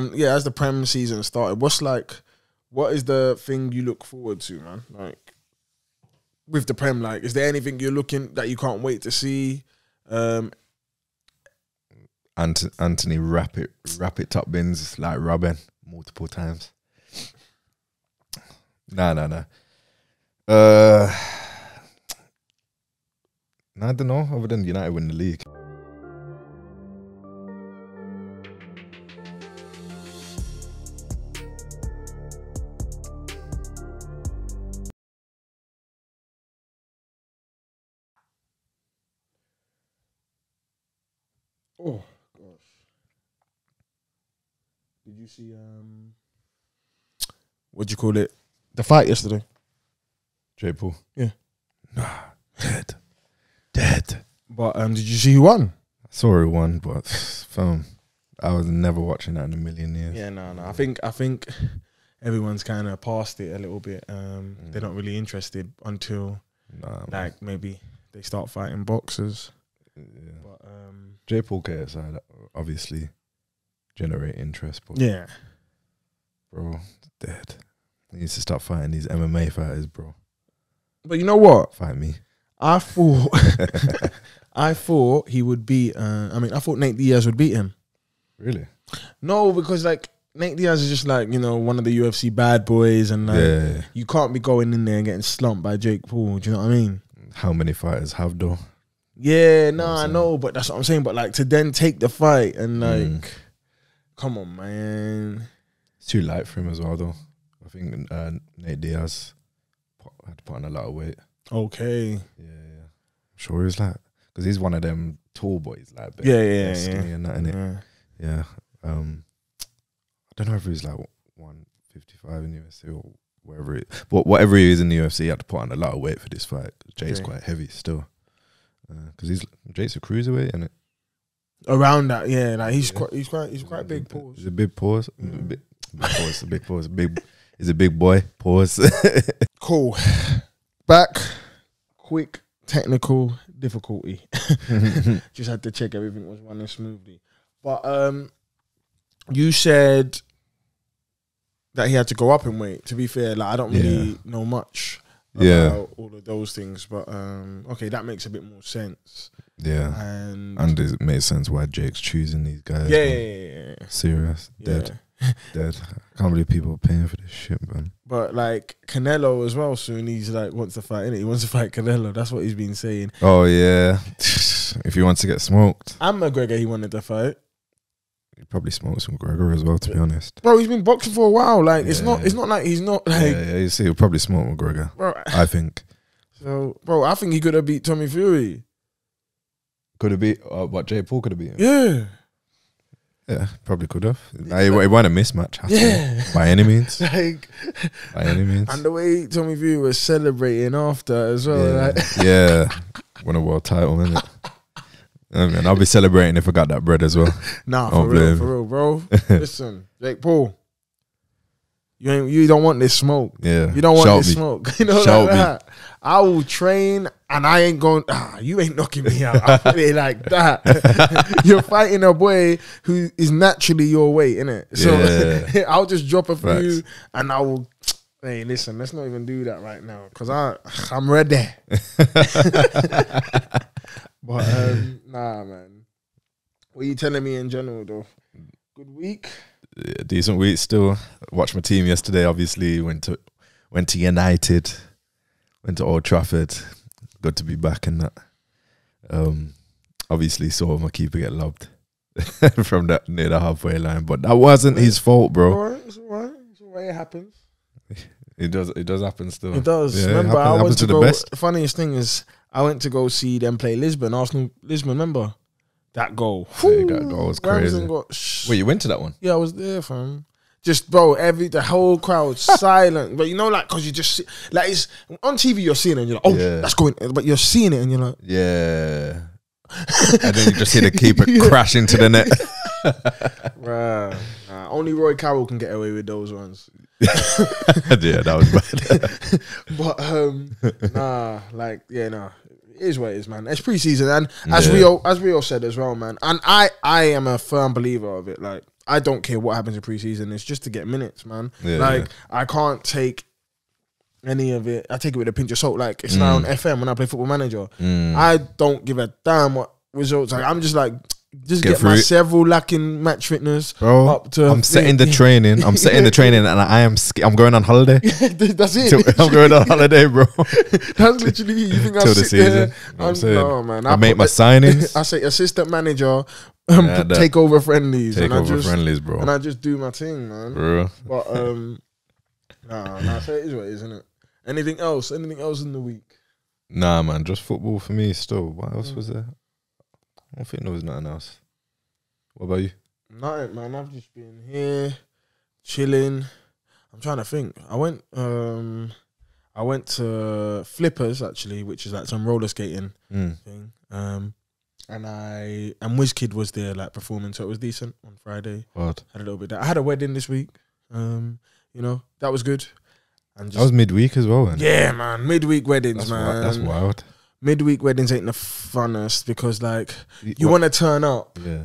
and yeah, as the Prem season started, what's like, what is the thing you look forward to, man? Like with the Prem, like, is there anything you're looking that you can't wait to see? Um, Ant- Antony wrap it wrap it top bins like Robin multiple times. Nah, nah, nah. Uh, I don't know. Other than United win the league, you see um, what do you call it? The fight yesterday. J Paul. Yeah. Nah, dead, dead. But um, did you see who won? I saw it one, but fam, I was never watching that in a million years. Yeah, no, no. I think I think everyone's kind of past it a little bit. Um, They're not really interested until Nah, like maybe they start fighting boxers. Yeah. But um, J Paul KSI obviously generate interest, but yeah, bro, dead. He needs to start fighting these MMA fighters, bro. but you know what? Fight me. I thought I thought he would beat. Uh, I mean, I thought Nate Diaz would beat him. Really? No, because like Nate Diaz is just like you know one of the UFC bad boys, and like, yeah. you can't be going in there and getting slumped by Jake Paul. Do you know what I mean? How many fighters have though? Yeah, no, I'm I know, but that's what I'm saying. But like to then take the fight and like, Mm. Come on, man. It's too light for him as well, though. I think uh, Nate Diaz had to put on a lot of weight. Okay. Yeah, yeah. I'm sure he's like because he's one of them tall boys, like Yeah, yeah, skinny yeah. and that, innit? Yeah. Yeah. Um, I don't know if he's like one fifty five in the UFC or wherever it, but whatever he is in the UFC, he had to put on a lot of weight for this fight. Jake's Okay. quite heavy still, because he's Jake's a cruiserweight, and Around that, yeah, like he's quite, he's quite, he's quite big. Pause. He's a big pause, Mm. big, big pause, a big pause, big. He's a big boy. Pause. Cool. Back. Quick technical difficulty. Just had to check everything was running smoothly. But um, you said that he had to go up in weight. To be fair, like I don't really Yeah. know much about Yeah. all of those things, but um, okay, that makes a bit more sense. Yeah, And, and it makes sense why Jake's choosing these guys. yeah, yeah, yeah, yeah, Serious, yeah. dead, dead. I can't believe people are paying for this shit, man. But like Canelo as well, soon he's like wants to fight. Innit? He wants to fight Canelo. That's what he's been saying. Oh yeah, if he wants to get smoked, And McGregor, he wanted to fight. he probably smokes McGregor as well. To be honest, Bro, he's been boxing for a while. Like it's not, Yeah. it's not like he's not like. yeah, yeah, you see, he'll probably smoke McGregor. Bro, I think so bro, I think he could have beat Tommy Fury. Could have beat uh, what Jake Paul could have been. Yeah, Yeah, probably could have. Nah, he, he won a mismatch. has to, yeah. by any means, like, by any means. and the way Tommy Fury was celebrating after as well. yeah, Like, yeah, won a world title, innit? I mean, I'll be celebrating if I got that bread as well. nah, Don't for real, blame. for real, bro. Listen, Jake Paul, you ain't, you don't want this smoke. Yeah, You don't want Shout this me. smoke. You know, Shout like me. that. I will train and I ain't going, ah, you ain't knocking me out. I put it like that. You're fighting a boy who is naturally your weight, innit? So Yeah. I'll just drop a few Facts. and I will, hey, listen, let's not even do that right now because I, I'm ready. but um, nah, man. What are you telling me in general, though? Good week? Yeah, decent week still. Watched my team yesterday. Obviously went to went to United, went to Old Trafford. Good to be back in that. Um, obviously saw my keeper get lobbed from that near the halfway line, but that wasn't his fault, bro. It's all right. It's all right. It happens. It does. It does happen still. It does. Yeah, it remember, happen- I happens went to, to the go. best. Funniest thing is, I went to go see them play Lisbon, Arsenal, Lisbon. Remember that goal? Yeah, that goal was Ramsdale crazy. got Wait, you went to that one? yeah, I was there, fam. Just bro, every the whole crowd silent, but you know, like, cause you just see, like it's on TV, you're seeing it, and you're like, oh, Yeah. that's going, but you're seeing it, and you're like, Yeah. and then you just see the keeper Yeah. crash into the net. Bruh, nah, only Roy Carroll can get away with those ones. yeah, that was bad. But um, nah, like yeah, nah. It is what it is, man. It's preseason, and as Yeah. all as Rio said as well, man. And I, I am a firm believer of it. Like I don't care what happens in preseason. It's just to get minutes, man. Yeah, like yeah. I can't take any of it. I take it with a pinch of salt. Like it's now on FM when I play Football Manager. Mm. I don't give a damn what results. Like I'm just like just Get get, my it. several lacking match fitness Bro, up to. I'm setting the training. I'm setting the training, and I am. sk- I'm going on holiday. That's it. I'm going on holiday, bro. That's literally you think I Till the sit there. season. I'm saying. no man. I make my the- signings. I say assistant manager, um, Yeah, take over friendlies, Take and I over just friendlies, bro. and I just do my thing, man. bro. But um, nah, nah. So it is what it is, isn't it? Anything else? Anything else in the week? Nah, man, just football for me. Still, what Mm. else was there? I don't think there was nothing else. What about you? Nothing, man. I've just been here, chilling. I'm trying to think. I went, um, I went to Flippers actually, which is like some roller skating Mm. thing. Um, and I and Wizkid was there like performing, so it was decent on Friday. What? Had a little bit. I had a wedding this week. Um, you know that was good. And That was midweek as well. Man. yeah, man. Midweek weddings, that's, man. that's wild. Midweek weddings ain't the funnest because like you want to turn up yeah.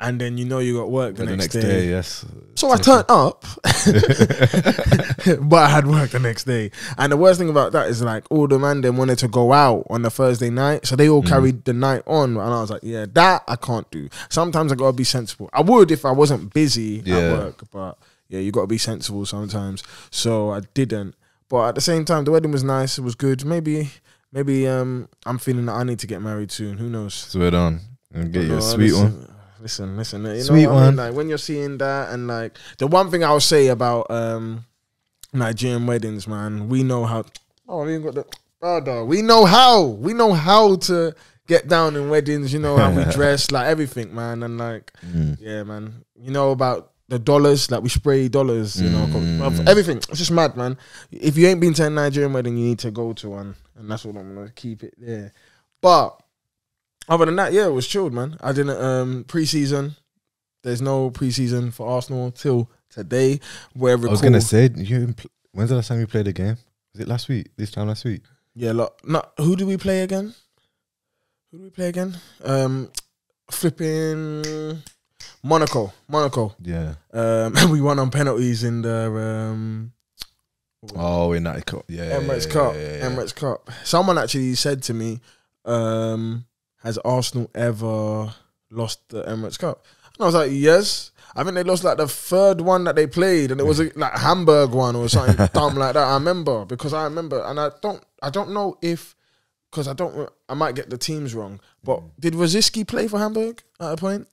and then you know you got work the, the next, next day. day, yes. So I turned up, but I had work the next day. And the worst thing about that is like all the man then wanted to go out on the Thursday night, so they all Mm. carried the night on, and I was like, yeah, that I can't do. Sometimes I gotta be sensible. I would if I wasn't busy Yeah. at work, but yeah, you gotta be sensible sometimes. So I didn't. But at the same time, the wedding was nice. It was good. Maybe, maybe um, I'm feeling that I need to get married soon. Who knows? Swear on. And get you No, a sweet listen, one. Listen, listen. You Sweet know what I mean? one. Like when you're seeing that, and like the one thing I'll say about um Nigerian weddings, man, we know how. Oh, we got the brother. We know how. We know how to get down in weddings. You know how we dress, like everything, man, and like Mm. yeah, man. You know about the dollars, like we spray dollars, you know, Mm. everything. It's just mad, man. If you ain't been to a Nigerian wedding, you need to go to one, and that's what I'm gonna keep it there. But other than that, yeah, it was chilled, man. I didn't um preseason. There's no preseason for Arsenal till today. Wherever I was gonna say, you. When's the last time you played a game? Was it last week? This time last week? yeah, look, no, who do we play again? Who do we play again? Um, flipping Monaco, Monaco. Yeah. Um, and we won on penalties in the um Oh, in that cup. Yeah. Emirates yeah, Cup. yeah, yeah. Emirates Cup. Someone actually said to me, um, "Has Arsenal ever lost the Emirates Cup?" And I was like, "Yes." I think they lost like the third one that they played, and it was a, like Hamburg one or something dumb like that. I remember because I remember, and I don't, I don't know if because I don't, I might get the teams wrong. But Mm. did Rosicky play for Hamburg at a point?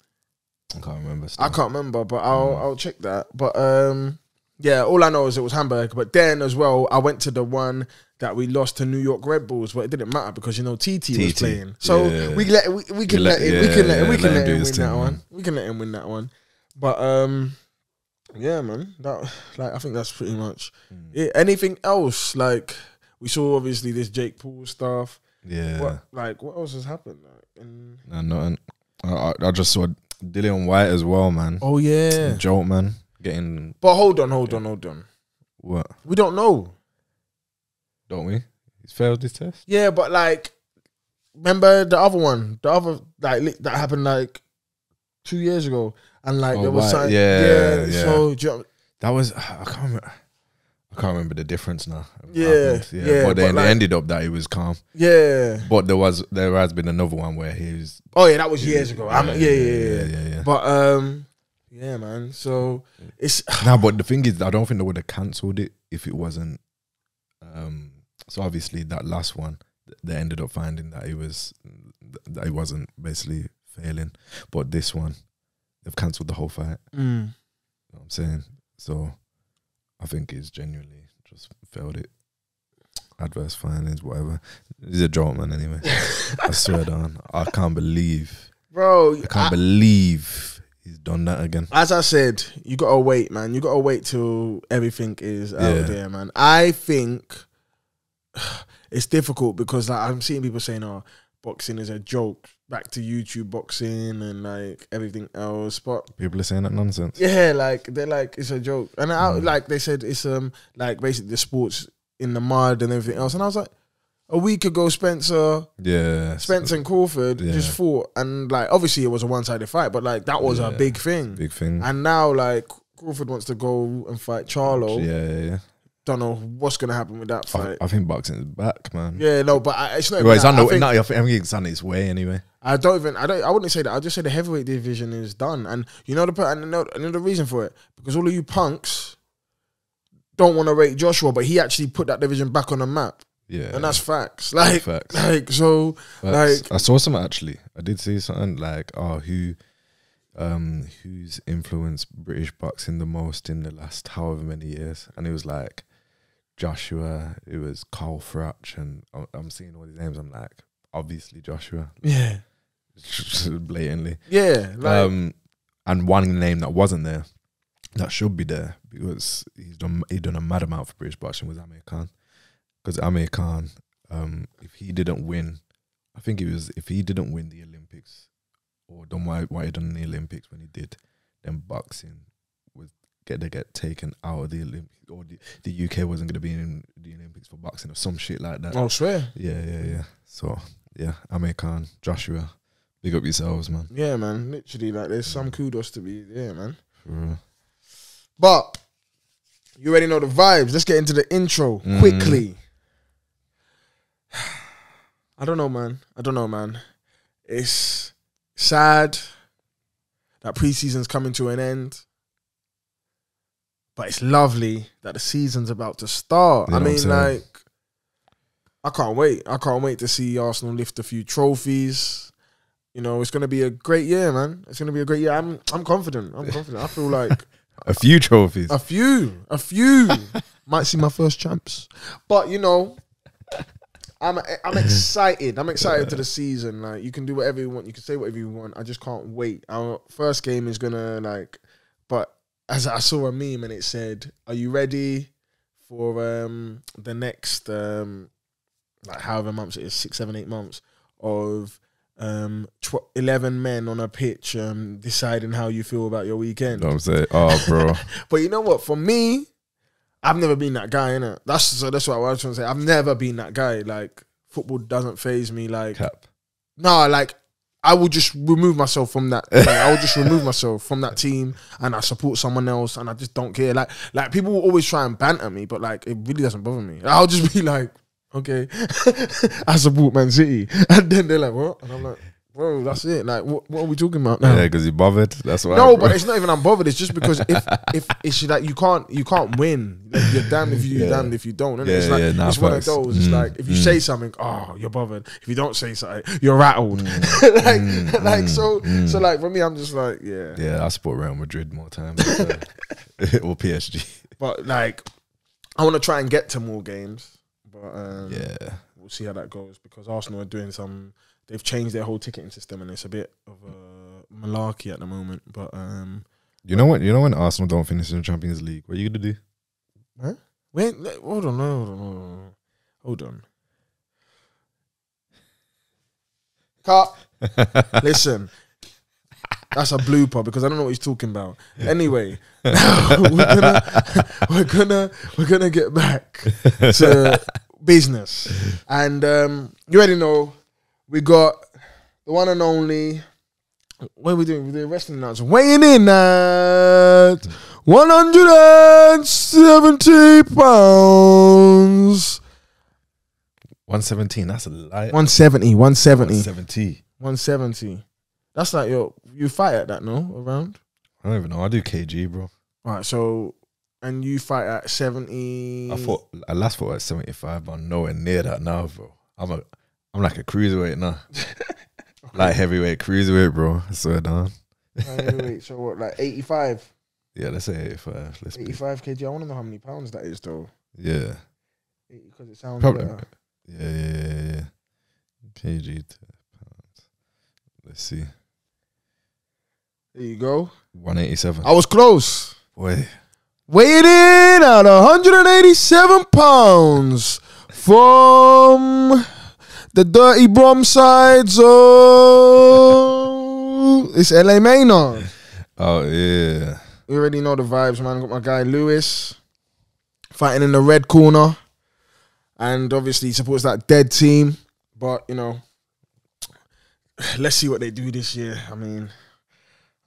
I can't remember. Still. I can't remember, but I'll Mm. I'll check that. But um, yeah, all I know is it was Hamburg. But then as well, I went to the one that we lost to New York Red Bulls, but it didn't matter because you know TT, was playing. So yeah. we let we, we can let- let, him, we can yeah, let him, we can let him let do him win that one. We can let him win that one. But um, yeah, man, that like I think that's pretty much Mm. it. Anything else? Like we saw obviously this Jake Paul stuff. Yeah. What like what else has happened? Like, in, Nah, nothing. I, I just saw Dillian Whyte as well, man. oh yeah, Jolt, man. Getting but hold on, hold on, hold on. what? We don't know. Don't we? He's failed this test. Yeah, but like, remember the other one, the other like li- that happened like two years ago, and like Oh, there was right. something. Yeah, yeah. So do you know- That was I can't remember. I can't remember the difference now. Yeah, happened. yeah, But then but it ended up that he was calm. yeah. But there was there has been another one where he was. Oh yeah, that was years ago. I'm, yeah, yeah, yeah, yeah, yeah, yeah. But um, yeah, man. So it's No, but the thing is, I don't think they would have cancelled it if it wasn't. Um, so obviously that last one, they ended up finding that he was that he wasn't basically failing, but this one, they've cancelled the whole fight. mm, You know what I'm saying? So I think he's genuinely just failed it. Adverse findings, whatever. He's a joke, man. Anyway, I swear down. I can't believe. bro. I can't I- believe he's done that again. as I said, you gotta wait, man. You gotta wait till everything is out Yeah. there, man. I think it's difficult because like I'm seeing people saying, "Oh, boxing is a joke." Back to YouTube boxing and like everything else, but People are saying that nonsense. yeah, like they're like it's a joke, and I, Mm. like they said it's um like basically the sports in the mud and everything else, and I was like, a week ago, Spencer, Yeah. Spencer and Crawford Yeah. just fought, and like obviously it was a one sided fight, but like that was a big thing. Big thing. And now like Crawford wants to go and fight Charlo. yeah, yeah, yeah. Don't know what's gonna happen with that fight. I think boxing is back, man. yeah, no, but I, it's not. Well, it's on I, think- no, I think it's on its way anyway. I don't even. I don't. I wouldn't say that. I just say the heavyweight division is done, and you know the and know, know the reason for it because all of you punks don't want to rate Joshua, but he actually put that division back on the map, Yeah. and that's facts. Like, Facts. like so, Facts. like I saw some actually. I did see something like, oh, who, um, who's influenced British boxing the most in the last however many years? And it was like Joshua. It was Carl Froch, and I'm, I'm seeing all these names. I'm like, obviously Joshua, yeah, blatantly. yeah, like um, and one name that wasn't there, that should be there because he's done he done a mad amount for British boxing was Amir Khan. Because Amir Khan, um, if he didn't win, I think it was if he didn't win the Olympics or done what, what he done in the Olympics when he did, then boxing get to get taken out of the Olympics or the, the UK wasn't gonna be in the Olympics for boxing or some shit like that. I swear, Yeah, yeah, yeah. So yeah, Amir Khan, Joshua, big up yourselves, man. yeah, man, literally, like there's some kudos to be, yeah, man. For real. But you already know the vibes. Let's get into the intro Mhm. quickly. I don't know, man. I don't know, man. It's sad that preseason's coming to an end. But it's lovely that the season's about to start. You I mean, like, I can't wait. I can't wait to see Arsenal lift a few trophies. You know, it's gonna be a great year, man. It's gonna be a great year. I'm I'm confident. I'm confident. I feel like A few trophies. a few, a few. Might see my first champs, but you know, I'm I'm excited. I'm excited to the season. Like you can do whatever you want. You can say whatever you want. I just can't wait. Our first game is gonna like, but as I saw a meme and it said, "Are you ready for um the next um like however months it is six, seven, eight months of." Um, tw- eleven men on a pitch, um, deciding how you feel about your weekend. You know what I'm saying? Oh, bro. But you know what? For me, I've never been that guy, innit? That's so that's what I was trying to say. I've never been that guy. Like football doesn't phase me. Like Cap. no, like I will just remove myself from that. Like, I will just remove myself from that team, and I support someone else, and I just don't care. Like like people will always try and banter me, but like it really doesn't bother me. I'll just be like, okay, I support Man City, and then they're like, what? And I'm like. Bro, that's it. Like, what, what are we talking about now? Yeah, because you bothered. That's why. No, bro. but it's not even I'm bothered. It's just because if if it's like you can't you can't win. Like, you're damned if you Yeah. damned if you don't. Yeah, it's like yeah, nah, it's one of those. It's Mm, like if you mm. say something, oh, you're bothered. If you don't say something, you're rattled. like mm, like mm, so mm. so like for me, I'm just like yeah. Yeah, I support Real Madrid more times. so- or PSG. But like I want to try and get to more games. But um, Yeah. we'll see how that goes because Arsenal are doing some. They've changed their whole ticketing system and it's a bit of a malarkey at the moment. But um, You know what? You know when Arsenal don't finish in the Champions League, what are you gonna do? Wait, le- hold on, hold on, hold on, hold on. Cut. Listen, that's a blooper because I don't know what he's talking about. Anyway, we're gonna we're gonna we're gonna get back to business, and um, you already know we got the one and only. What are we doing? We're doing wrestling announcement. Weighing in at 170 pounds. 117. That's a light. 170, 170, 170. 170. That's like your you fight at that, no? Around? I don't even know. I do KG, bro. All right, so and you fight at 70. I thought I last fought at 75, but I'm nowhere near that now, bro. I'm a I'm like a cruiserweight now. Like heavyweight cruiserweight, bro. I swear down. Wait, wait, so what, like 85? Yeah, let's say 85. Let's be. 85 kg. I want to know how many pounds that is, though. Yeah. Because it sounds Probably. better. Yeah, yeah, yeah, yeah. KG to pounds. Let's see. There you go. 187. I was close. Boy. Weighing in at 187 pounds from the Dirty Brom side. So oh. it's LA Maynard. Oh yeah. You already know the vibes, man. Got my guy Lewis fighting in the red corner. and obviously he supports that dead team. But you know, let's see what they do this year. I mean,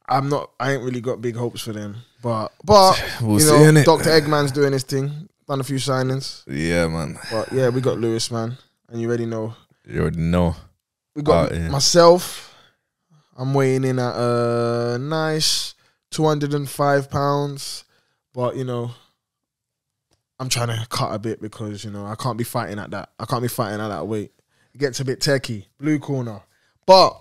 I'm not. I ain't really got big hopes for them. But but We'll you see, know, innit? Doctor Eggman's doing his thing. Done a few signings. Yeah, man. But yeah, we got Lewis, man, and you already know You already know. we got myself. I'm weighing in at a nice 205 pounds, but you know, I'm trying to cut a bit because you know I can't be fighting at that. I can't be fighting at that weight. It gets a bit techie. Blue corner, but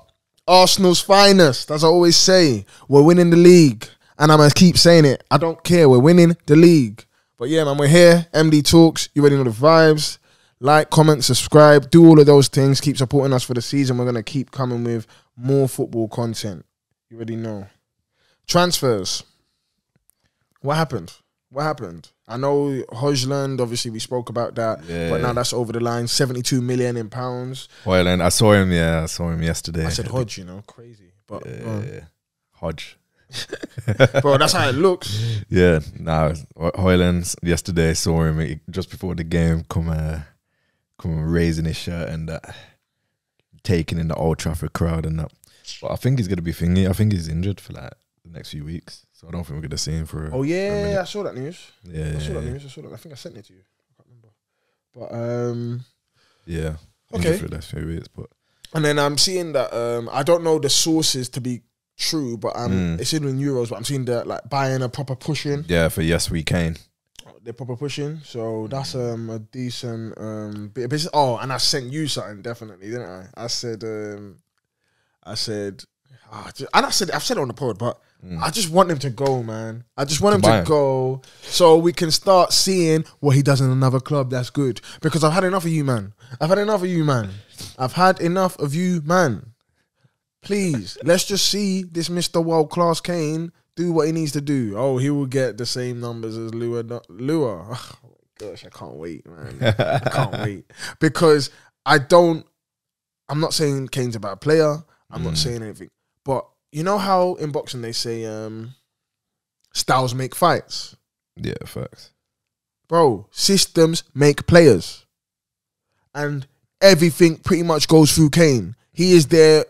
Arsenal's finest, as I always say, we're winning the league, and I'm gonna keep saying it. I don't care. We're winning the league. But yeah, man, we're here. MD talks. You already know the vibes. Like, comment, subscribe, do all of those things. Keep supporting us for the season. We're gonna keep coming with more football content. You already know. Transfers. What happened? What happened? I know Hojlund, obviously we spoke about that, Yeah. but now that's over the line. 72 million in pounds. Well, and I saw him. Yeah, I saw him yesterday. I said Hodge, you know, crazy. But Yeah, uh, yeah. Hodge. bro, that's how it looks. Yeah, nah, Hojlund yesterday saw him just before the game come uh, come raising his shirt and that, taking in the Old Trafford crowd and that. But I think he's gonna be thingy. I think he's injured for like the next few weeks, so I don't think we're gonna see him for. Oh yeah. I saw that news. yeah, I saw that news. I saw that. I think I sent it to you. I can't remember. But um, yeah. Okay. For the last few weeks, but and then I'm seeing that um, I don't know the sources to be true, but um, Mm. it's in euros. But I'm seeing that like Bayern a proper pushing. yeah, for yes we can. They're proper pushing. So that's um a decent um bit of business. Oh, and I sent you something definitely, didn't I? I said um I said ah, ju- and I said I've said it on the pod, but I just want him to go, man. I just want him Mm. buy to go so we can start seeing what he does in another club that's good. Because I've had enough of you, man. I've had enough of you, man. I've had enough of you, man. Please, let's just see this Mr. World Class Kane do what he needs to do. Oh, he will get the same numbers as Lua. Lua. Oh my gosh, I can't wait, man. I can't wait because I don't. I'm not saying Kane's a bad player. I'm not saying anything, but you know how in boxing they say um, styles make fights, Yeah, facts. bro. Systems make players, and everything pretty much goes through Kane. He is their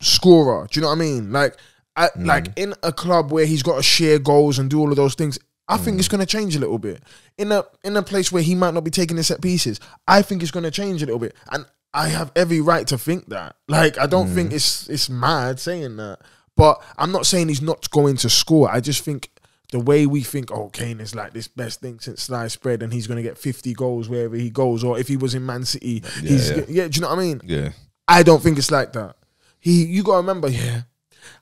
scorer. Do you know what I mean? Like, I, mm. like in a club where he's got to share goals and do all of those things. I think it's mm. going to change a little bit. In a in a place where he might not be taking the set pieces, I think it's going to change a little bit, and I have every right to think that. Like, I don't think mm. it's it's mad saying that, but I'm not saying he's not going to score. I just think the way we think, oh, Kane is like this best thing since sliced bread, and he's going to get 50 goals wherever he goes, or if he was in Man City, he's yeah. yeah. Do you know what I mean? Yeah, I don't think it's like that. He, you gotta remember, yeah.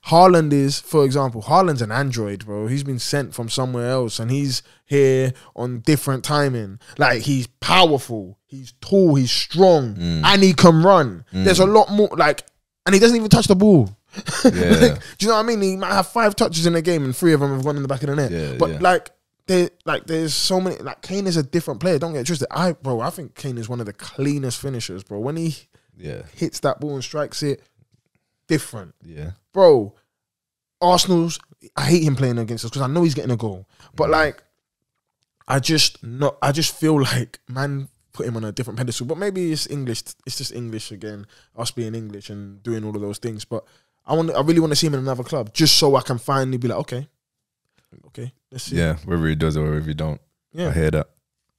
Haaland is, for example, Haaland's an android, bro. He's been sent from somewhere else, and he's here on different timing. Like he's powerful, he's tall, he's strong, mm. and he can run. Mm. There's a lot more, like, and he doesn't even touch the ball. Yeah. Like, do you know what I mean? He might have five touches in a game, and three of them have gone in the back of the net. Yeah, but yeah. like. There, like there's so many like Kane is a different player. Don't get twisted. I bro, I think Kane is one of the cleanest finishers, bro. When he yeah, hits that ball and strikes it, different. yeah. Bro, Arsenal's I hate him playing against us because I know he's getting a goal. But mm. like I just not I just feel like man put him on a different pedestal. But maybe it's English it's just English again, us being English and doing all of those things. But I want I really want to see him in another club just so I can finally be like, okay. Okay, let's see. Yeah, whether he does or whether he don't. Yeah, I hear that.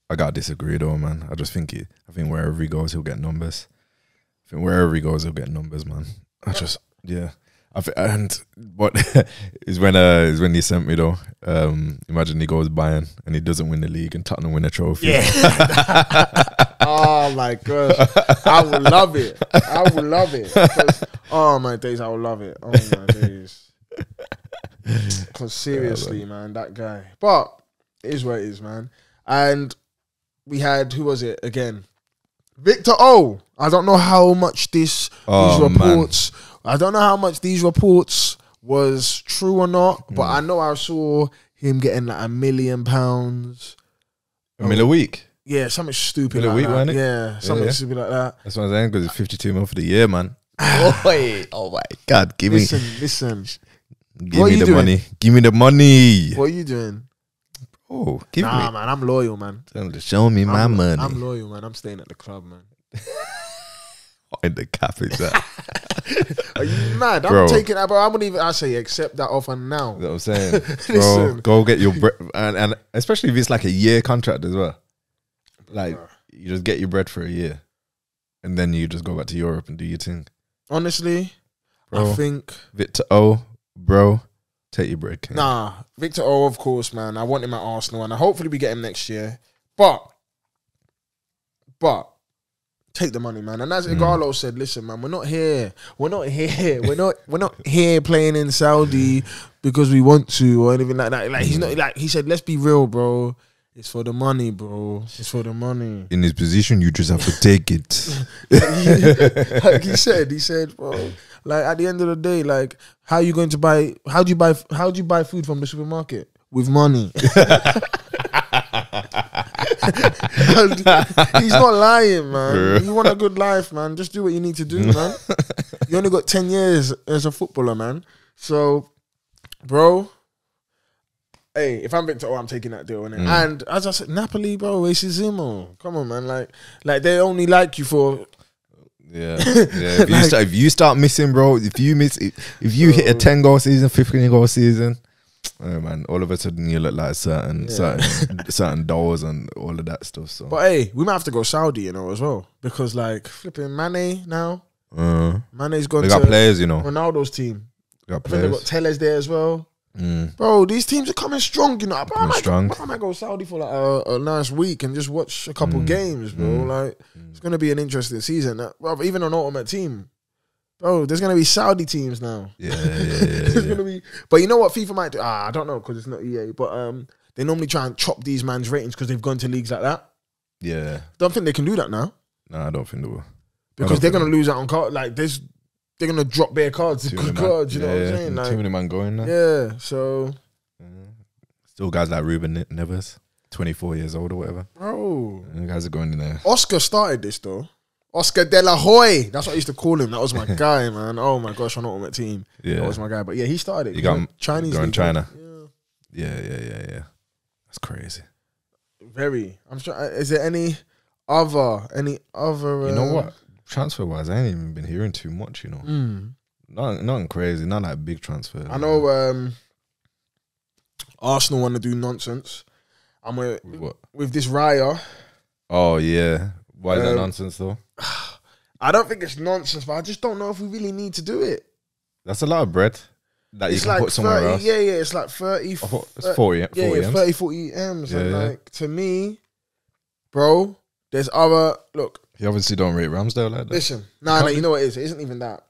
I gotta disagree though, man. I just think he, I think wherever he goes, he'll get numbers. I think wherever he goes, he'll get numbers, man. I just, yeah. I th- and what is when uh is when he sent me though. Um, imagine he goes Bayern and he doesn't win the league and Tottenham win a trophy. Yeah. oh my gosh. I would love it. I would love it. Oh my days, I would love it. Oh my days. Because seriously, man, that guy. But it is what it is, man. And we had who was it again? Victor O. I don't know how much this Oh, these man. I don't know how much these reports was true or not. But Mm. I know I saw him getting like a million pounds. a mil a week. Yeah, something stupid Mil a like week, that. wasn't it? Yeah, something yeah. stupid like that. That's what I'm saying because it's 52 mil for the year, man. Oh my god, give me, Listen, listen. give what me you the doing? money, give me the money. What are you doing? Oh, give Nah, me. man, I'm loyal, man. Show me my I'm, money. I'm loyal, man. I'm staying at the club, man. Oh, in the cap is that. Are you mad? I'm taking that, bro. I wouldn't even. I say accept that offer now. You know what I'm saying? Bro, go get your bread. And, and especially if it's like a year contract as well. Like, you just get your bread for a year. And then you just go back to Europe and do your thing. Honestly, Bro, I think Victor O, bro, take your break. King. nah. Victor O, of course, man. I want him at Arsenal, and I hopefully we get him next year. But, but. Take the money, man. And as mm. Ighalo said, listen, man, we're not here. We're not here. We're not. We're not here playing in Saudi because we want to or anything like that. Like he's not. Like he said, let's be real, bro. It's for the money, bro. It's for the money. In his position, you just have to take it. like he said, he said, bro, like at the end of the day, like how you going to buy? How do you buy? How do you buy food from the supermarket with money? He's not lying, man. You want a good life, man. Just do what you need to do, man. You only got ten years as a footballer, man. So, bro. Hey, if I'm Victor, oh, I'm taking that deal, innit? Mm. And as I said, Napoli, bro, Zimo. Come on, man. Like, like they only like you for Yeah, yeah. If you start, if you start missing, bro, if you miss, if, if you hit a ten goal season, fifteen goal season, oh man, all of a sudden you look like certain Yeah. certain certain dolls and all of that stuff. So, But hey, we might have to go Saudi, you know, as well. Because like flipping Mane now. uh, Mane's gone they got to players, you know, Ronaldo's team. they got think they've got players. Telles there as well. Mm. Bro, these teams are coming strong, you know. Bro, I, might, strong. bro, I might go Saudi for like a, a nice week and just watch a couple Mm. games, bro. Mm. Like it's gonna be an interesting season. Uh, Bro, even an ultimate team. Bro, there's gonna be Saudi teams now. Yeah, yeah, yeah, There's yeah. gonna be, but you know what FIFA might do? Ah, I don't know because it's not EA. But um, they normally try and chop these man's ratings because they've gone to leagues like that. yeah. Don't think they can do that now. No, I don't think they will. because they're gonna lose out on card. Like there's, they're gonna drop bare cards, Too good many man- cards. You know what I'm saying? Too many man going now. yeah. So, Still guys like Ruben Ne- Neves, twenty four years old or whatever. bro, And guys are going in there. Oscar started this though. Oscar De La Hoy. That's what I used to call him. That was my guy, man. Oh my gosh, on ultimate team. Yeah. That was my guy. But yeah, he started. You got him Chinese. going China. Yeah. yeah, yeah, yeah, yeah. That's crazy. Very. I'm sure. Is there any other? Any other? You know uh, what? Transfer wise, I ain't even been hearing too much. You know, Mm. not nothing crazy, not like big transfer. I know. Um, Arsenal want to do nonsense. I'm with What? with this Raya. Oh yeah, why is that Um, nonsense though? I don't think it's nonsense, but I just don't know if we really need to do it. That's a lot of bread that you can like put somewhere 30, else. yeah, yeah, it's like 30, I it's uh, 40, 40 yeah, yeah, M's. 30, 40 M's. and Yeah, yeah. like, to me, bro, there's other, look, You obviously don't rate Ramsdale like that. listen, nah, nah, you know what it is? It isn't even that.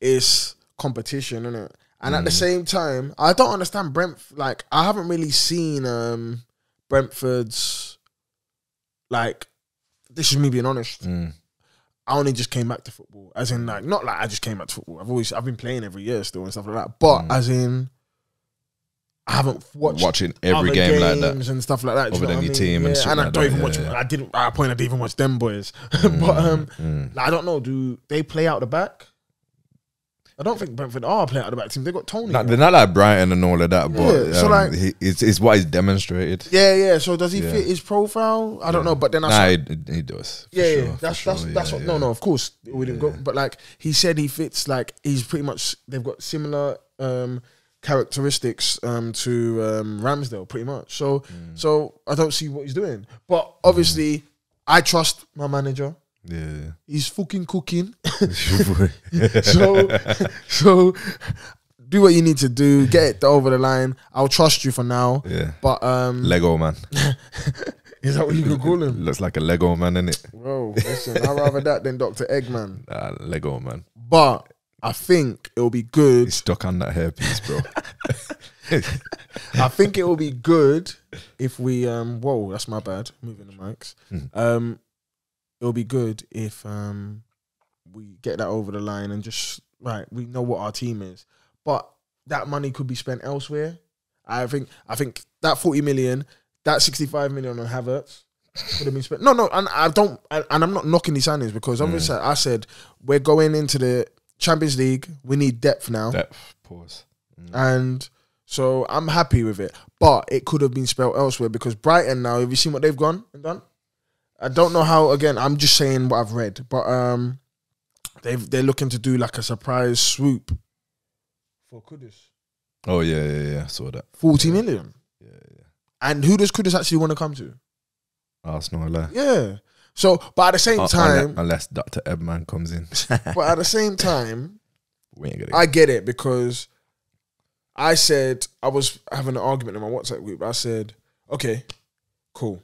It's competition, isn't it? And at the Mm. same time, I don't understand Brent, like, I haven't really seen um Brentford's, like, this is me being honest. Mm. I only just came back to football, as in like not like I just came back to football. I've always I've been playing every year still and stuff like that. But Mm. as in, I haven't watched Watching every game like that. and stuff like that. Other than what I your mean? team and Yeah, shit and I like don't that, even yeah, watch. yeah. I didn't. At a point, I didn't even watch them boys. but um, Mm. like, I don't know. Do they play out the back? I don't think Brentford are playing out the back team. They got Toney. Not, they're not like Brighton and all of that, but Yeah, so um, like- he, it's, it's what he's demonstrated. yeah, yeah. So does he Yeah. fit his profile? I don't know. But then I Nah, saw, he, he does. yeah, sure, yeah. That's sure, that's that's yeah, what. No, yeah. no. Of course we didn't go. But like he said, he fits. Like he's pretty much. They've got similar um characteristics um to um Ramsdale, pretty much. So Mm. so I don't see what he's doing. But obviously, I trust my manager. Yeah. He's fucking cooking. so so do what you need to do. Get it over the line. I'll trust you for now. yeah. But um, Lego man. is that what you can call him? Looks like a Lego man, innit? Bro, listen, I'd rather that than Dr. Eggman. Nah, Lego man. But I think it'll be good. He's stuck on that hairpiece, bro. I think it will be good if we um whoa, that's my bad. Moving the mics. Hmm. Um it'll be good if um we get that over the line and just right, we know what our team is. But that money could be spent elsewhere. I think I think that 40 million, that 65 million on Havertz could have been spent. No, no, and I don't and I'm not knocking these signings because obviously I said we're going into the Champions League. We need depth now. Depth. Pause. And So I'm happy with it. But it could have been spelled elsewhere because Brighton now, have you seen what they've gone and done? I don't know how again, I'm just saying what I've read. But um they've they're looking to do like a surprise swoop for Kudus. Oh yeah, yeah, yeah. I saw that. 40 million. Yeah, yeah. yeah. And who does Kudus actually want to come to? Arsenal, like. Yeah. So but at the same Un- time unless, unless Dr. Eggman comes in, but at the same time we ain't gonna. I get it because I said I was having an argument in my WhatsApp group. I said, okay, cool.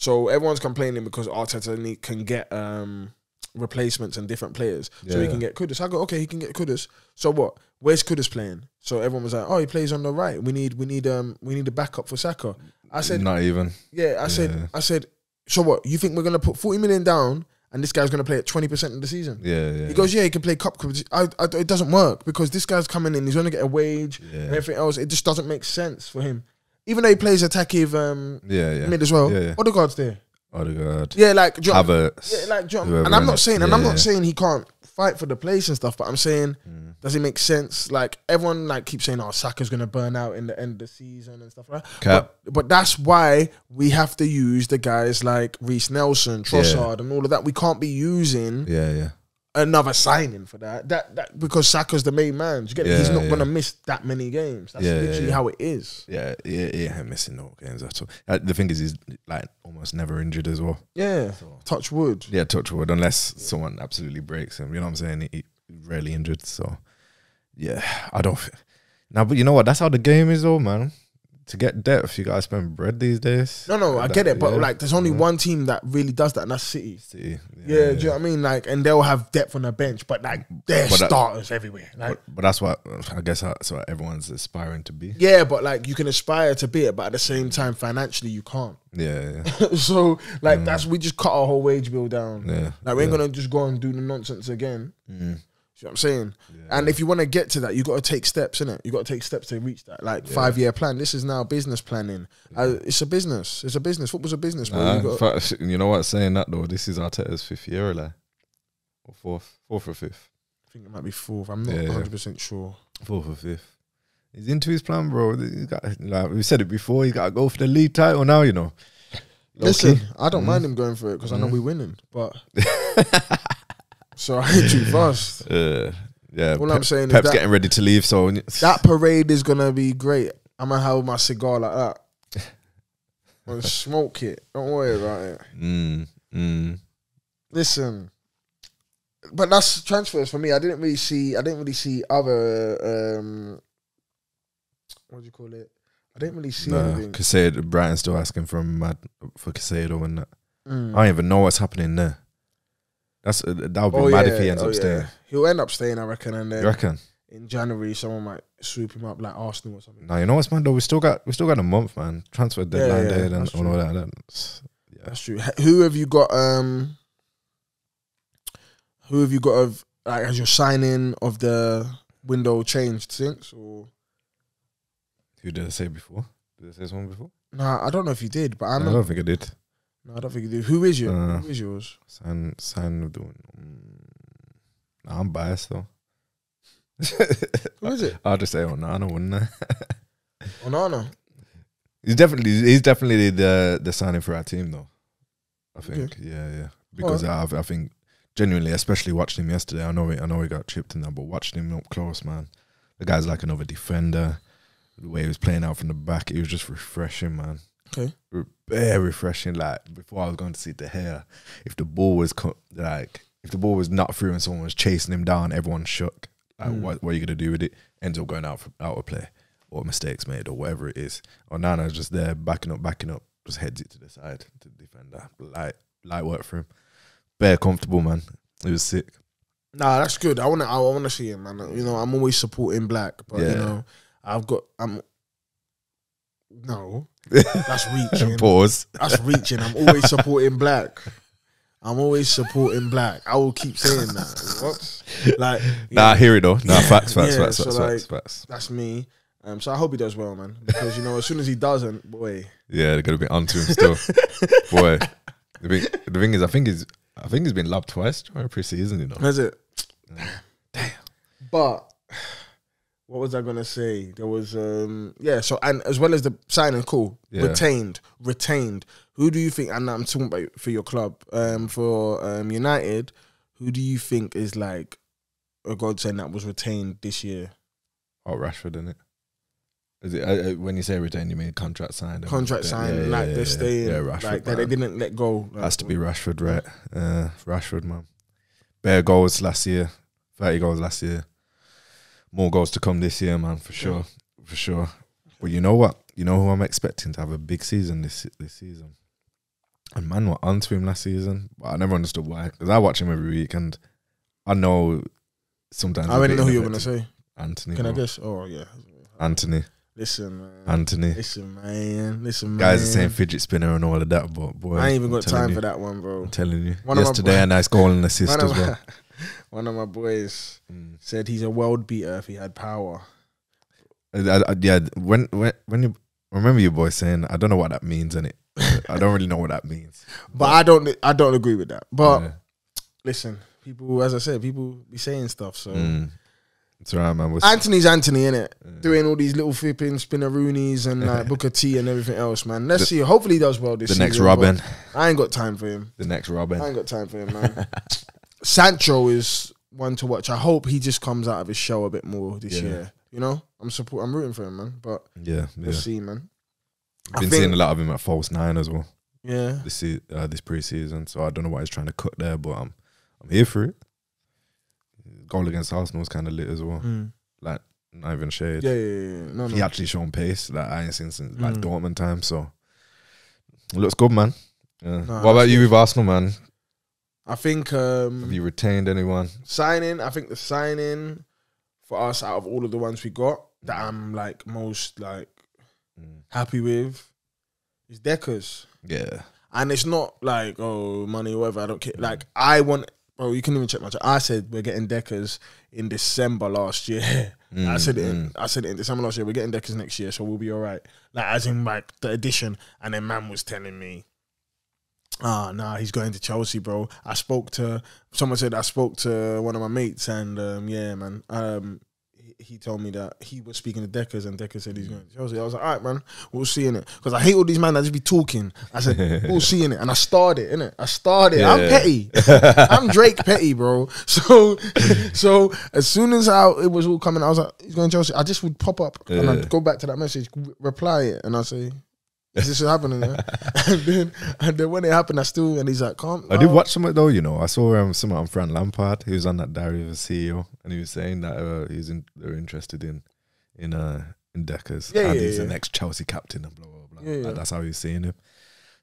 So everyone's complaining because Arteta can get um, replacements and different players, so he can get Kudus. I go, okay, he can get Kudus. So what? Where's Kudus playing? So everyone was like, oh, he plays on the right. We need, we need, um, we need a backup for Saka. I said, not even. yeah. I said, I said, so what? You think we're gonna put forty million down, and this guy's gonna play at twenty percent of the season? Yeah, yeah. He goes, yeah, he can play cup. Cup." I, I, it doesn't work because this guy's coming in. He's going to get a wage and everything else. It just doesn't make sense for him. Even though he plays attackive um, yeah, yeah. mid as well. Yeah, yeah. Odegaard's there. Odegaard, Yeah, like do you know- Havertz. yeah, like do you know- and I'm not saying, and I'm not yeah. saying he can't fight for the place and stuff, but I'm saying, Mm. does it make sense? Like everyone like keeps saying, oh, Saka's going to burn out in the end of the season and stuff like that. Cap. But, but that's why we have to use the guys like Reiss Nelson, Trossard, and all of that. We can't be using Yeah, yeah. Another signing for that. That that because Saka's the main man. Do you get it? He's not yeah. gonna miss that many games. That's Yeah, yeah, literally yeah. how it is. Yeah, yeah, yeah. I'm missing no games at all. Uh, the thing is, he's like almost never injured as well. Yeah. Touch wood. Yeah, touch wood, unless someone absolutely breaks him. You know what I'm saying? He, he's rarely injured. So, yeah, I don't. Now, but you know what? That's how the game is, though, man. To get depth, you gotta spend bread these days. No, no, I That- get it, but yeah. like, there's only Mhm. one team that really does that, and that's City. City, Yeah, do you know what I mean? Like, and they'll have depth on the bench, but like, they're But that- starters everywhere. Like, But, but that's what I guess that's what everyone's aspiring to be. yeah, but like, you can aspire to be it, but at the same time, financially, you can't. Yeah, yeah, so, like, that's we just cut our whole wage bill down. yeah. Like, we ain't yeah. gonna just go and do the nonsense again. Mm, See what I'm saying? yeah. And if you want to get to that, you got to take steps, in it. You got to take steps to reach that. Like Yeah. five year plan. This is now business planning. Uh, it's a business. It's a business. Football's a business. Nah, you, got, fa- you know what? Saying that though, this is Arteta's fifth year, or like, or fourth, fourth or fifth, I think it might be fourth. I'm not Yeah, yeah. 100 percent sure. fourth or fifth. He's into his plan, bro. He's got, like we said it before. He's got to go for the league title now. You know. Listen. I don't Mm. mind him going for it because I know Mm. we're winning. But so I ain't you first. Uh, yeah, All Pep- I'm saying is Pep's that getting ready to leave, so that parade is gonna be great. I'm gonna have my cigar like that. I'm gonna smoke it. Don't worry about it. Mm, mm. Listen, but that's transfers for me. I didn't really see. I didn't really see other. um What do you call it? I didn't really see Nah, anything. Caicedo, Brighton's still asking for mad for Caicedo and that. Mm. I don't even know what's happening there. That's uh, that would be Oh, mad yeah, if he ends oh, up yeah. staying. He'll end up staying, I reckon, and then You reckon? in January someone might swoop him up like Arsenal or something. Now you know what's man though. We still got we still got a month, man. Transfer deadline yeah, day and that's all that. That's, yeah, That's true. Who have you got? Um, who have you got? Of like, has your signing of the window changed since? Or who did I say before? Did I say someone before? nah, I don't know if you did, but I I'm don't think I did. No, I don't think you did. Who is your? Uh, who is yours? Sign of doing. Nah, I'm biased though. Who is it? I'll just say Onana, wouldn't I? Onana. He's definitely he's definitely the the signing for our team though. I Okay. think yeah yeah because Alright. I I think genuinely especially watching him yesterday I know he, I know he got chipped in that but watching him up close man the guy's like another defender the way he was playing out from the back it was just refreshing man Okay. Very refreshing like before I was going to see the hair if the ball was like if the ball was not through and someone was chasing him down everyone shook like Mm. what what are you gonna do with it ends up going out for, out of play or mistakes made or whatever it is. Onana's just there backing up, backing up, just heads it to the side to the defender. Light light work for him. Bare comfortable man. It was sick. Nah, that's good. I wanna. I wanna see him, man. You know, I'm always supporting black, but you know, I've got. I'm. No, that's reaching. Pause. That's reaching. I'm always supporting black. I'm always supporting black. I will keep saying that. What? Like, Nah, I hear it though. Nah, facts, facts, Yeah, facts, so facts, like- facts, facts. that's me. Um, so I hope he does well, man. Because you know, as soon as he doesn't, boy, Yeah, they're gonna be onto him still. Boy. The thing, the thing is I think he's I think he's been loved twice during pre season, you know. that's it. Damn. But what was I gonna say? There was um yeah, so and as well as the signing, cool. Yeah. Retained. Retained. Who do you think and I'm talking about for your club, um for um United, who do you think is like a godsend that was retained this year? Oh, Rashford, isn't it? Is it uh, uh, when you say retain, you mean contract signed? Contract signed, Yeah, yeah, like they're yeah. staying, Rashford. like that they didn't let go. Like, Has to be Rashford, right? Uh, Rashford, man. Bare goals last year, thirty goals last year. More goals to come this year, man, for sure, for sure. But you know what? You know who I'm expecting to have a big season this this season. And man, what onto him last season, but I never understood why. Because I watch him every week, and I know sometimes I already know who you were gonna say. Antony. Can I guess? Oh yeah. Antony. Listen, man. Antony. Listen, man. Listen, man. Guys are saying fidget spinner and all of that, but boy, I ain't even I'm got time you, for that one, bro. I'm telling you. One Yesterday, a nice goal and assist as well. one of my boys Mm. said he's a world beater if he had power. I, I, yeah, when when when you remember your boy saying, I don't know what that means, and it, I don't really know what that means. But I don't I don't agree with that. But Yeah. listen, people as I said, people be saying stuff. So Mm. It's alright, man. We're, Antony's Antony, innit? Yeah. Doing all these little flipping spinneroonies and like Booker T and everything else, man. Let's see. Hopefully he does well this the season. next Robben, I ain't got time for him. the next Robben. I ain't got time for him, man. Sancho is one to watch. I hope he just comes out of his show a bit more this Yeah. year. You know, I'm support. I'm rooting for him, man. But Yeah, yeah. we'll see, man. I've Been think- seeing a lot of him at false nine as well Yeah, this is uh, this preseason. So I don't know what he's trying to cut there, but I'm I'm here for it. Goal against Arsenal was kind of lit as well. Mm. Like not even shade. yeah, yeah, yeah. yeah. No, no. He actually shown pace like I ain't seen since like Mm. Dortmund time. So looks good, man. Yeah. Nah, what about you with Arsenal, man? I think um, Have you retained anyone? signing. I think the signing for us out of all of the ones we got that I'm like most like Mm. happy with is Deckers. Yeah. And it's not like oh money or whatever. I don't care. Like I want. Bro, you can even check my. chat. I said we're getting Deckers in December last year. I Mm, said it. In, mm. I said it in December last year. We're getting Deckers next year, so we'll be all right. Like as in like the addition. And then man was telling me, ah, nah, he's going to Chelsea, bro. I spoke to someone said I spoke to one of my mates, and um, yeah, man. Um, he, told me that he was speaking to Deckers, and Deckers said he's going to Chelsea. I was like, all right, man, we'll see in it. Because I hate all these men that just be talking. I said, we'll see in it, and I started in it. I started. I'm petty. I'm Drake Petty, bro. So, so as soon as I, it was all coming, I was like, he's going to Chelsea. I just would pop up and I'd go back to that message, reply it, and I say, is happening? yeah?" and then, and then when it happened, I still, and he's like, calm. I did watch some of it though, you know. I saw um, some on Fran Lampard. He was on that diary of a CEO, and he was saying that uh, he's in, they're interested in in uh in Deckers. Yeah, and yeah, he's the next Chelsea captain and blah blah blah. Yeah, yeah. Like, that's how he's seeing him.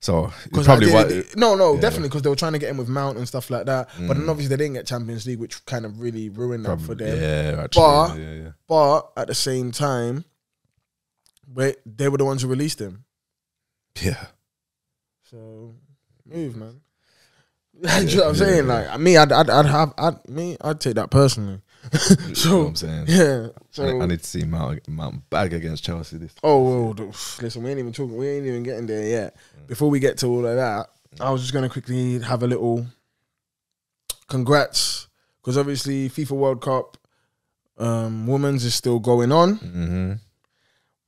So probably did- no, no, yeah. definitely because they were trying to get him with Mount and stuff like that. But then Mm. obviously they didn't get Champions League, which kind of really ruined that for them. Yeah, actually, But- yeah, yeah. But at the same time, wait, they were the ones who released him. Yeah. So move, man. Do you know what I'm Yeah, saying? Like me, I'd, I'd, I'd have, I'd, me, I'd take that personally. You know so what I'm saying. yeah. I, So I need to see Mount, Mount bag against Chelsea this. oh, well, listen, we ain't even talking. We ain't even getting there yet. Before we get to all of that, I was just gonna quickly have a little congrats because obviously FIFA World Cup um, women's is still going on. Mm-hmm.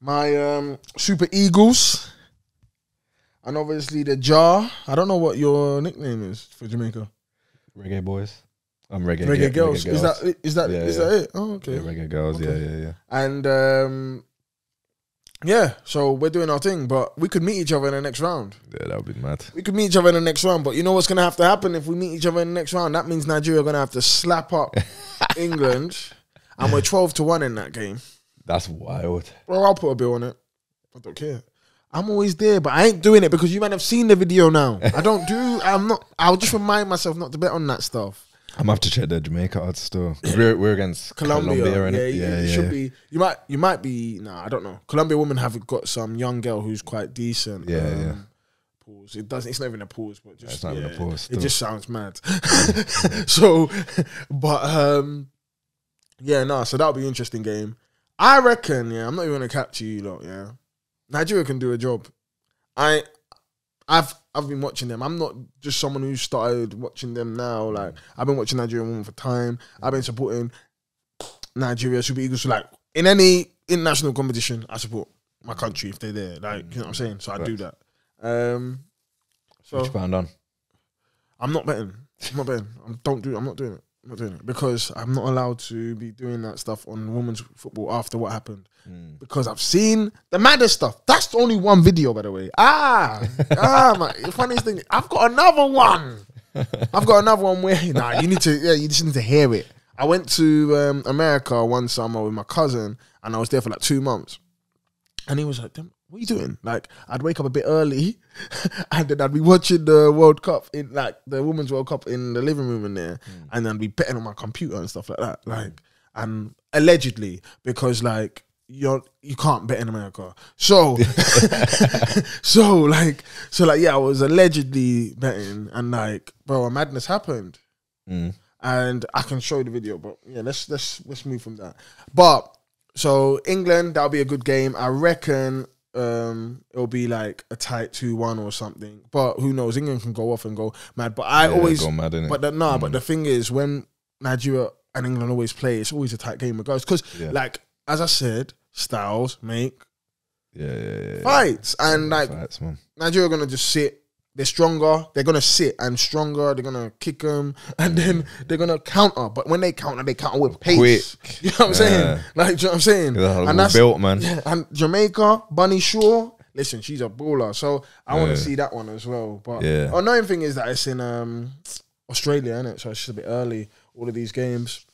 My um, Super Eagles. And obviously the jar. I don't know what your nickname is for Jamaica. Reggae boys. I'm reggae. Reggae, yeah, girls. Is that is that Yeah, is yeah. that it? Oh, okay. Yeah, reggae girls. Okay. Yeah, yeah, yeah. And um, yeah, so we're doing our thing, but we could meet each other in the next round. Yeah, that would be mad. We could meet each other in the next round, but you know what's gonna have to happen if we meet each other in the next round? That means Nigeria are gonna have to slap up England, and we're twelve to one in that game. That's wild. Bro, I'll put a bill on it. I don't care. I'm always there, but I ain't doing it because you might have seen the video now. I don't do. I'm not. I'll just remind myself not to bet on that stuff. I'm gonna have to check the Jamaica odds still. We're we're against Colombia, Colombia, yeah, yeah, it should be. You might, you might be. Nah, I don't know. Colombia women have got some young girl who's quite decent. Yeah, yeah. Pause. It doesn't. It's not even a pause, but just It's not even a yeah, pause, It just sounds mad. so, but um, yeah, no. So that'll be an interesting game. I reckon. Yeah, I'm not even gonna capture you lot. Yeah, Nigeria can do a job. I, I've I've been watching them. I'm not just someone who started watching them now. Like I've been watching Nigerian women for time. I've been supporting Nigeria Super Eagles for like in any international competition, I support my country if they're there. Like you know what I'm saying. So I do that. Um, so Which pound on? I'm not betting. I'm not betting. I'm don't do. I'm not doing it. I'm not doing it because I'm not allowed to be doing that stuff on women's football after what happened. Mm. Because I've seen the maddest stuff. That's only one video, by the way. Ah, ah, my the funniest thing. I've got another one. I've got another one where nah, you need to. Yeah, you just need to hear it. I went to um, America one summer with my cousin, and I was there for like two months. And he was like, "Damn, what are you doing?" Like, I'd wake up a bit early, and then I'd be watching the World Cup in like the Women's World Cup in the living room in there, and then I'd be betting on my computer and stuff like that. Like, and allegedly because like you're you can't bet in America, so so like so like yeah, I was allegedly betting, and like bro, a madness happened Mm. and I can show you the video. But yeah, let's let's let's move from that. But so England, that'll be a good game. I reckon um it'll be like a tight two one or something. But who knows? England can go off and go mad. But I Yeah, always go mad, innit? but the, no, but the thing is when Nigeria and England always play, it's always a tight game regardless. Because Yeah. like as I said, styles make Yeah, yeah, yeah. yeah. fights, and like Fights. Nigeria are gonna just sit. They're stronger. They're gonna sit and stronger. They're gonna kick them, and then they're gonna counter. But when they counter, they counter with pace. Quick. You know what I'm saying? Yeah. Like, you know what I'm saying? Yeah, and we're built, man. yeah, and Jamaica, Bunny Shaw. Listen, she's a baller. So I want to see that one as well. But Yeah. annoying thing is that it's in um Australia, isn't it? So it's just a bit early. All of these games.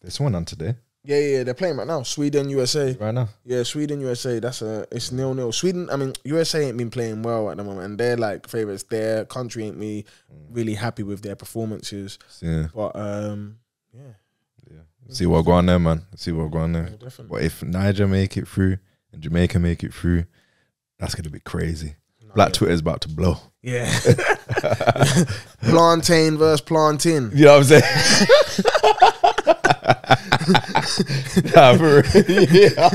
There's one on today, Yeah, yeah, they're playing right now. Sweden, USA. right now. Yeah, Sweden, USA. That's a it's nil nil. Sweden, I mean USA ain't been playing well at the moment, and they're like favorites. Their country ain't me really happy with their performances. Yeah, But um, yeah, yeah. See what go on there, man. See what go on there. yeah. But if Niger make it through and Jamaica make it through, that's gonna be crazy. Black Twitter's about to blow. Yeah, plantain versus plantain. You know what I'm saying? nah, for yeah.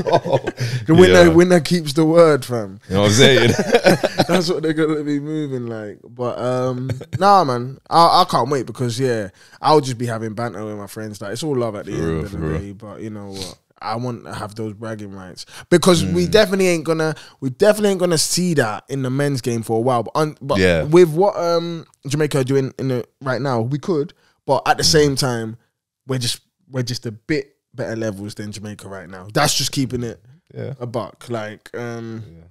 The winner, Yeah. winner keeps the word, fam. You know what I'm saying? That's what they're gonna be moving like. But um, nah, man, I, I can't wait because yeah, I'll just be having banter with my friends. Like it's all love at the For end real, of the real. day. But you know what? I want to have those bragging rights because we Mm. definitely ain't gonna we definitely ain't gonna see that in the men's game for a while. But un, but Yeah. with what um Jamaica are doing in the right now, we could. But at the Mm. same time, we're just we're just a bit better levels than Jamaica right now. That's just keeping it yeah. a buck. Like um, Yeah.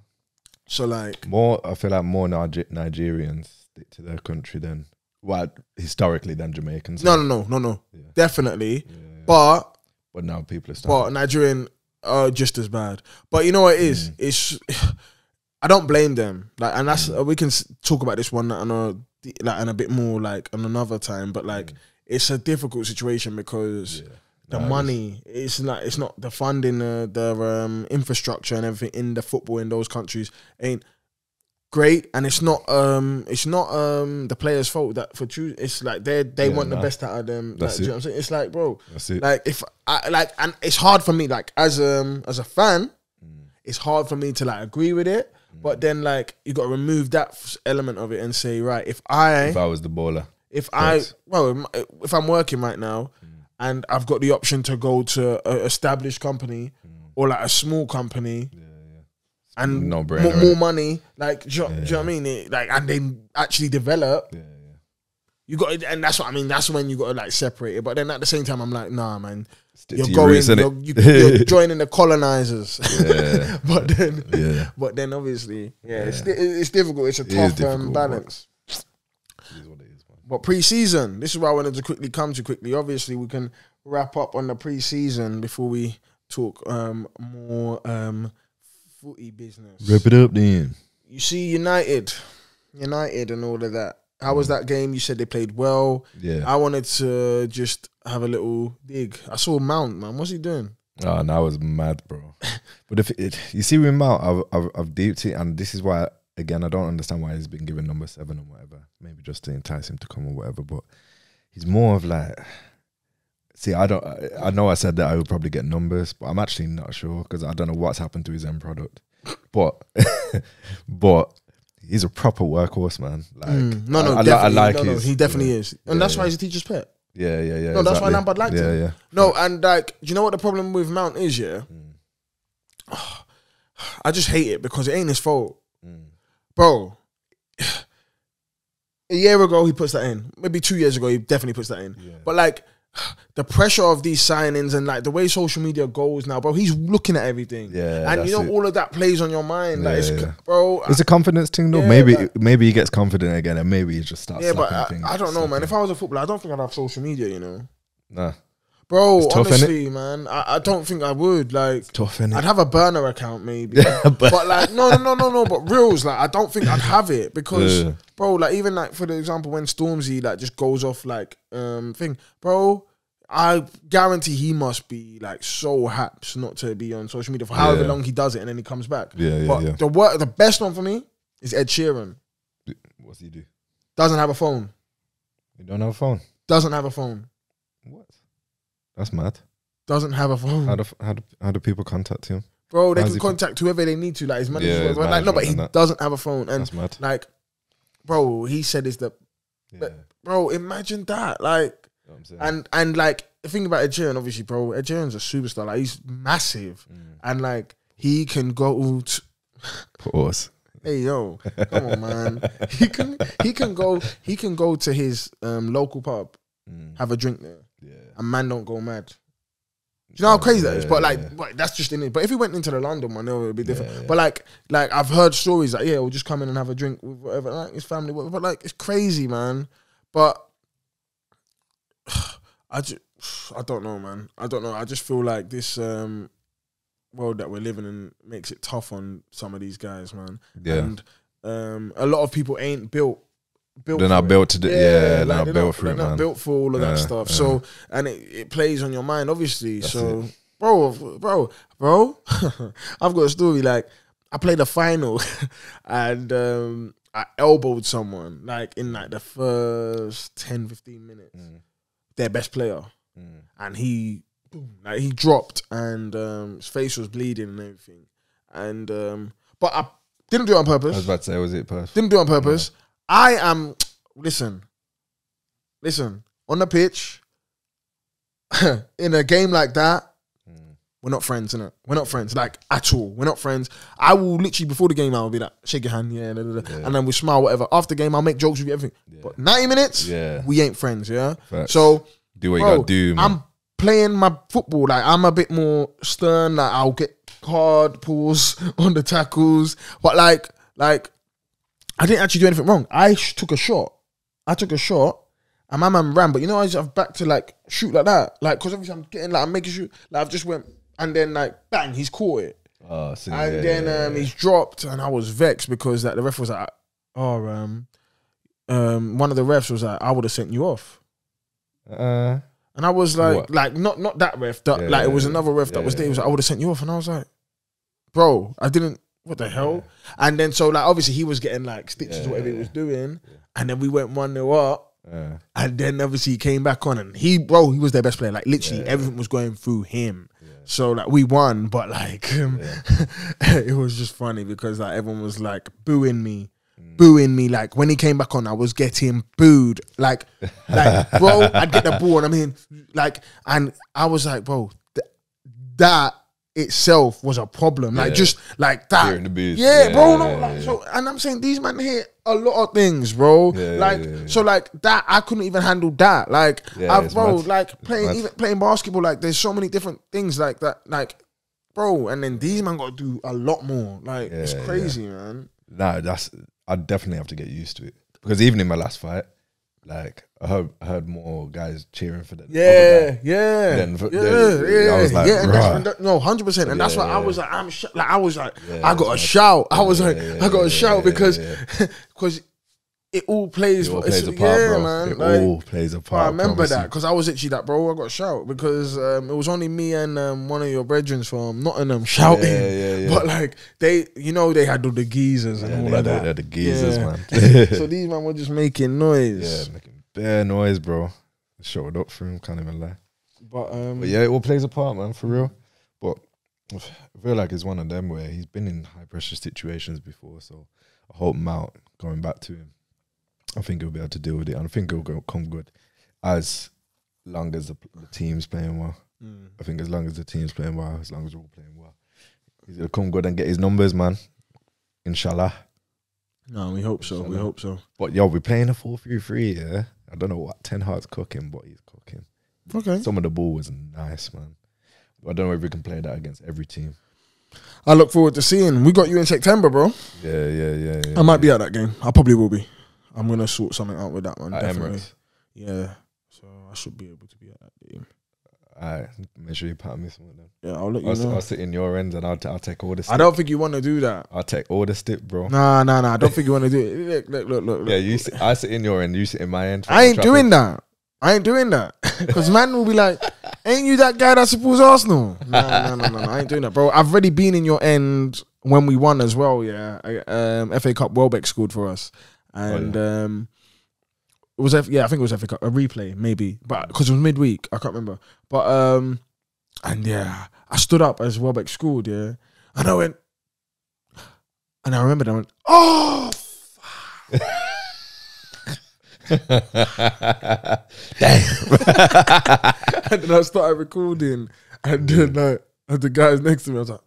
so like More, I feel like more Niger- Nigerians stick to their country than well historically than Jamaicans. no no no no no Yeah. definitely. But But now people are starting. but Nigerian are just as bad. But you know what it is? Mm. It's I don't blame them. Like, and that's we can talk about this one on a like and a bit more like on another time. But like, it's a difficult situation because Mm. The Nah, it is. money it's not it's not the funding uh, the um, infrastructure and everything in the football in those countries ain't great and it's not um it's not um the players fault that for choose it's like they they Yeah, want the best out of them like, That's do you know it. what I'm saying it's like bro That's it. like if I like, and it's hard for me. Like as um as a fan, Mm. it's hard for me to like agree with it. But then like you got to remove that element of it and say right if I if I was the baller, if I well if- I'm working right now Mm. And I've got the option to go to an established company or like a small company Mm. yeah, yeah. and No more, brainer, more innit? money like do you, do you know what I mean it, like and then actually develop yeah, yeah. you got and that's what I mean that's when you got to like separate it but then at the same time I'm like nah man Stick you're to your going, roots, you're, innit? you, are joining the colonizers. Yeah. but then, Yeah. but then obviously, yeah, It's, it's difficult. It's a It is tough um, difficult, balance. It is what it is, man. But pre-season, this is why I wanted to quickly come to quickly. Obviously, we can wrap up on the pre-season before we talk um, more um, footy business. Wrap it up then. You see, United, United, and all of that. How was that game? You said they played well. Yeah. I wanted to just have a little dig. I saw Mount, man. What's he doing? Oh, and I was mad, bro. but if it, you see with Mount, I've, I've I've deeped it, and this is why again I don't understand why he's been given number seven or whatever. Maybe just to entice him to come or whatever. But he's more of like, see, I don't. I, I know I said that I would probably get numbers, but I'm actually not sure because I don't know what's happened to his end product. But but he's a proper workhorse, man. Like Mm, no, no, I, I, I like no, no, his, he definitely yeah. is, and Yeah, that's why he's a teacher's pet. Yeah, yeah, yeah. No, that's why exactly. Lampard liked yeah, him. Yeah, No, and like, do you know what the problem with Mount is? Yeah, Mm. I just hate it because it ain't his fault. Bro. A year ago he puts that in. Maybe two years ago he definitely puts that in. Yeah. But like the pressure of these signings and like the way social media goes now, bro. He's looking at everything. Yeah, and you know it. all of that plays on your mind. Like, Yeah, it's, yeah. bro. It's a confidence thing, though. Yeah, maybe like- maybe he gets confident again, and maybe he just starts. yeah, but I, things, I don't know, man. If I was a footballer, I don't think I'd have social media. You know, nah, bro. It's tough, honestly, man, I, I don't think I would. Like, tough, innit? I'd have a burner account maybe. Yeah, but- but, like no no no no no but reals like I don't think I'd have it because Yeah. bro like even like for the example when Stormzy like just goes off like um thing bro I guarantee he must be like so haps not to be on social media for however Yeah. long he does it and then he comes back Yeah, yeah, but yeah. the work the best one for me is Ed Sheeran What's he do? doesn't have a phone He don't have a phone. doesn't have a phone What? That's mad. doesn't have a phone How do how do how do people contact him? bro they how's can contact whoever they need to like his manager Yeah, his like no but he that. doesn't have a phone and That's mad. like bro he said is the Yeah, bro imagine that like know I'm saying. And and like the thing about Sheeran, obviously, bro, Sheeran's a superstar. Like he's massive, Mm. and like he can go. To, Pause. hey yo, come on, man. He can he can go he can go to his um, local pub, Mm. have a drink there. And man don't go mad. Do you know how crazy that is? But like, that's just in it. But if he went into the London one, it would be different. But like, like I've heard stories like, yeah, we'll just come in and have a drink with whatever, like his family, whatever. But like, it's crazy, man. But I just, I don't know, man. I don't know. I just feel like this um world that we're living in makes it tough on some of these guys, man. Yeah. And um, a lot of people ain't built. Built They're not it. built to do- yeah, they're not they're built for it, not man. built for all of that stuff. yeah. So and it, it plays on your mind, obviously. That's so, bro, bro, bro, I've got a story. Like, I played a final, and um, I elbowed someone like in like the first 10, 15 minutes. Mm. Their best player, Mm. and he, like he dropped, and um, his face was bleeding and everything. And um, but I didn't do it on purpose. I was about to say, was it purpose? Didn't do it on purpose. I am. Listen, listen. On the pitch, in a game like that, Mm. we're not friends, innit? We're not friends, like at all. We're not friends. I will literally before the game, I'll be like, shake your hand, yeah, da, da, da. Yeah. and then we smile, whatever. After the game, I'll make jokes with you, everything. Yeah. But ninety minutes, Yeah. we ain't friends, yeah. Facts. So, do what you gotta do, man. I'm playing my football. Like I'm a bit more stern. Like I'll get hard pulls on the tackles, but like, like I didn't actually do anything wrong. I sh- took a shot. I took a shot, and my man ran. But you know, I just have back to like shoot like that, like because obviously I'm getting like I'm making shoot. Like I've just went and then like bang, he's caught it, oh, see, and yeah, then yeah, um yeah. he's dropped, and I was vexed because like the ref was like, oh um, um one of the refs was like, I would have sent you off. Uh, And I was like, What? like not not that ref, that, like it was another ref that was there. He was like, I would have sent you off, and I was like, bro, I didn't. What the hell? And then so like obviously he was getting like stitches Yeah, or whatever yeah, he was yeah. doing, and then we went one 0 up, and then obviously he came back on, and he bro he was their best player. Like literally Yeah. everything was going through him. So like we won, but like um, it was just funny because like everyone was like booing me. Mm. Booing me like when he came back on, I was getting booed. Like, like, bro, I'd get the ball and I mean, like, and I was like, bro, th- that itself was a problem. Like, Yeah. just like that. Yeah, Yeah, bro. No, like, so, and I'm saying these men hit a lot of things, bro. Yeah, like, so, like that, I couldn't even handle that. Like, I've, bro, mad. like playing even playing basketball. Like, there's so many different things like that. Like, bro, and then these men got to do a lot more. Like, it's crazy, man. Nah, that's I definitely have to get used to it because even in my last fight, like I heard, heard more guys cheering for the other Yeah, yeah, Then for- yeah, yeah. I was like, yeah, and that's, "Bruh." and that- no, hundred percent, and that's Yeah, why I yeah. was like, I'm sh- like, I was like, Yeah, I got a shout. I was like, I got a shout because because it all plays. It all plays a part, yeah, bro. man. it like, all plays a part. I remember that because I was actually that, bro. I got shout because um, it was only me and um, one of your brethren from Nottingham shouting. Yeah, yeah, yeah. But like they, you know, they had all the geezers and Yeah, all they of that. they had the geezers, Yeah. man. so these man were just making noise. yeah, making bare noise, bro. Showed up for him, can't even lie. But um, But yeah, it all plays a part, man, for real. But I feel like it's one of them where he's been in high pressure situations before, so I hope Mount going back to him. I think he'll be able to deal with it, and I think it'll go, come good as long as the, the team's playing well. mm, I think as long as the team's playing well, as long as we're all playing well, He's gonna come good and get his numbers, man. Inshallah. No, we hope so. We hope so. But yo, we're playing a 4 3 3, yeah. I don't know what Ten Hag's cooking, but he's cooking. Okay. Some of the ball was nice, man. I don't know if we can play that against every team. I look forward to seeing. We got you in September, bro. Yeah, yeah, yeah. yeah I might be at that game. I probably will be. I'm gonna sort something out with that one. At definitely. Emirates. Yeah. So I should be able to be at that game. Alright, make sure you pat me something then. Yeah, I'll let you I'll, know. I'll sit in your end and I'll, t- I'll take all the stick. I don't think you want to do that. I'll take all the stick, bro. Nah, nah, nah. I don't think you want to do it. Look, look, look, look. Yeah, you sit, I sit in your end, you sit in my end. I ain't doing that. I ain't doing that. Because man will be like, ain't you that guy that supports Arsenal? No, no, no, no, no. I ain't doing that, bro. I've already been in your end when we won as well, yeah. I, um, FA Cup Welbeck scored for us. And um, it was, F- yeah, I think it was FA Cup, a replay, maybe. But because it was midweek, I can't remember. But, um, and yeah, I stood up as Welbeck scored, yeah. And I went, and I remembered, I went, oh, Damn. and then I started recording, and then like, and the guys next to me, I was like,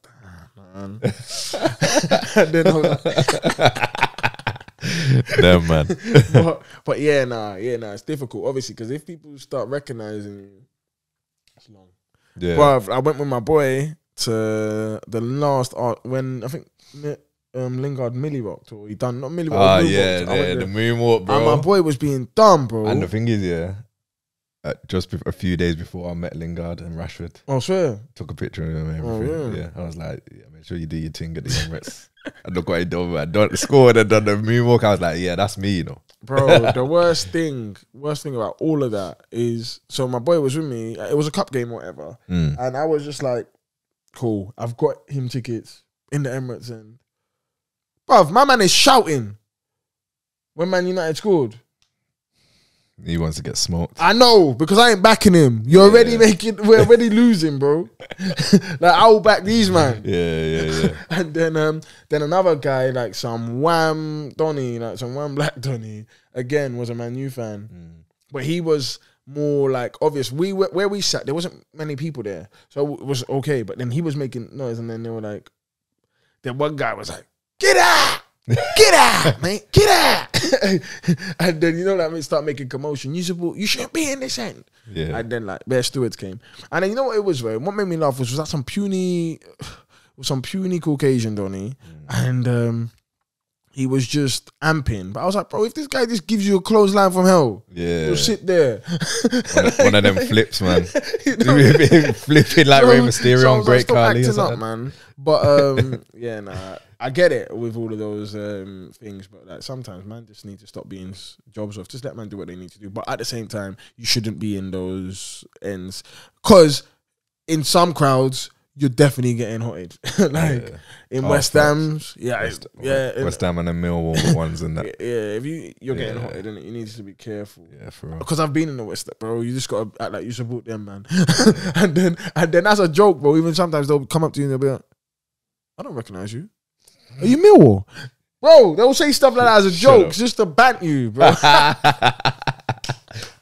man. and then I was like, Damn, man. but, but yeah, nah, yeah, nah, it's difficult, obviously, because if people start recognizing you, it's long. Yeah. Bruv, I went with my boy to the last art when I think um, Lingard Millie rocked or he done not Millie rocked. Ah, yeah. I the, went the there. moonwalk, bro. and my boy was being dumb, bro. And the thing is, yeah, uh, just a few days before I met Lingard and Rashford, I swear. took a picture of him and Oh, everything. yeah. yeah. I was like, yeah, make sure you do your thing at the Emirates. and look what he done, man. Done, scored and done the moonwalk. I was like, yeah, that's me, you know. Bro, the worst thing, worst thing about all of that is so my boy was with me. It was a cup game, or whatever, Mm. and I was just like, "Cool, I've got him tickets in the Emirates." And, bruv, my man is shouting when Man United scored. He wants to get smoked. I know because I ain't backing him. You're already making. We're already losing, bro. like I will back these man. Yeah, yeah, yeah. And then um then another guy like some Wham Donny, like some Wham Black Donny, again was a Man U fan. Mm. But he was more like obvious. We were where we sat, there wasn't many people there. So it was okay. But then he was making noise and then they were like then one guy was like, Get out! Get out, man! Get out! and then you know that like, start making commotion. You support you shouldn't be in this end. Yeah. And then like Bare Stewards came. And then you know what it was, right? What made me laugh was was that some puny some puny Caucasian Donny. And um he was just amping. But I was like, bro, if this guy just gives you a clothesline from hell, yeah. you'll sit there. one, of, one of them flips, man. You know? Flipping like So- Rey Mysterio so on like, Great stop or acting up, man. But um, yeah, nah, I get it with all of those um, things. But like sometimes, man, just need to stop being jobs off. Just let man do what they need to do. But at the same time, you shouldn't be in those ends because in some crowds, you're definitely getting hotted. like Yeah. in Oh, West. Ham's, yeah, West, yeah, West Ham and the Millwall ones and that. yeah. If you you're getting Yeah. hotted, and you need to be careful. Yeah, for real. Because I've been in the West, bro. You just gotta act like you support them, man. and then and then that's a joke, bro. Even sometimes they'll come up to you and they'll be like, "I don't recognize you. Are you Millwall?" Bro, they'll say stuff like that as a Shut joke, up. just to bant you, bro.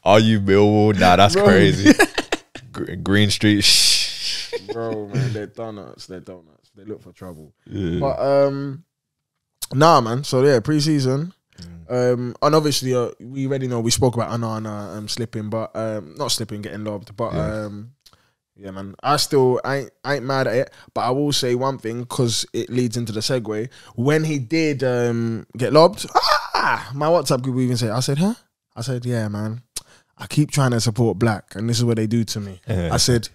Are you Millwall? Nah, that's Bro. crazy. Gr- Green Street. Shh. bro, man, they're donuts. They're donuts. They look for trouble. Yeah. But um, nah, man. So yeah, preseason. Um, and obviously, uh, we already know we spoke about Onana um, slipping, but um, not slipping, getting lobbed. But um, yeah, man, I still I ain't, I ain't mad at it. But I will say one thing because it leads into the segue. When he did um, get lobbed, ah, my WhatsApp group even said, I said, huh? I said, yeah, man. I keep trying to support black, and this is what they do to me. I said,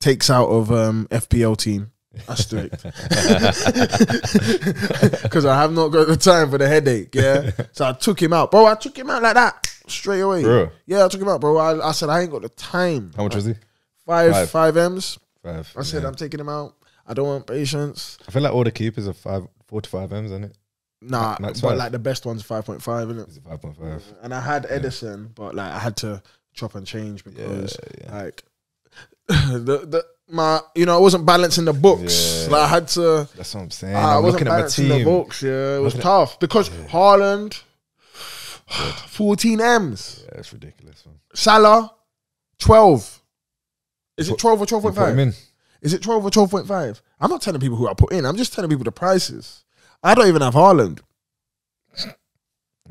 takes out of um, FPL team. Asterisk. Because I have not got the time for the headache. Yeah. So I took him out. Bro, I took him out like that straight away. Bro. Yeah, I took him out, bro. I, I said, I ain't got the time. How much was he? Five, Five. five M's. Five. I said, yeah. I'm taking him out. I don't want patience. I feel like all the keepers are five, four to five M's, isn't it? Nah, Max but five. like the best one's 5.5, isn't it? Is it five point five? And I had Ederson, but like I had to chop and change because yeah. like the the my you know I wasn't balancing the books. Yeah. Like I had to That's what I'm saying. I I'm wasn't looking at my balancing the books. Yeah, it was Looking at- tough because Haaland, 14 M's, Yeah, it's ridiculous. Man. Salah, 12. Is it 12 or You put him 12.5? in. Is it 12 or 12.5? I'm not telling people who I put in. I'm just telling people the prices. I don't even have Haaland.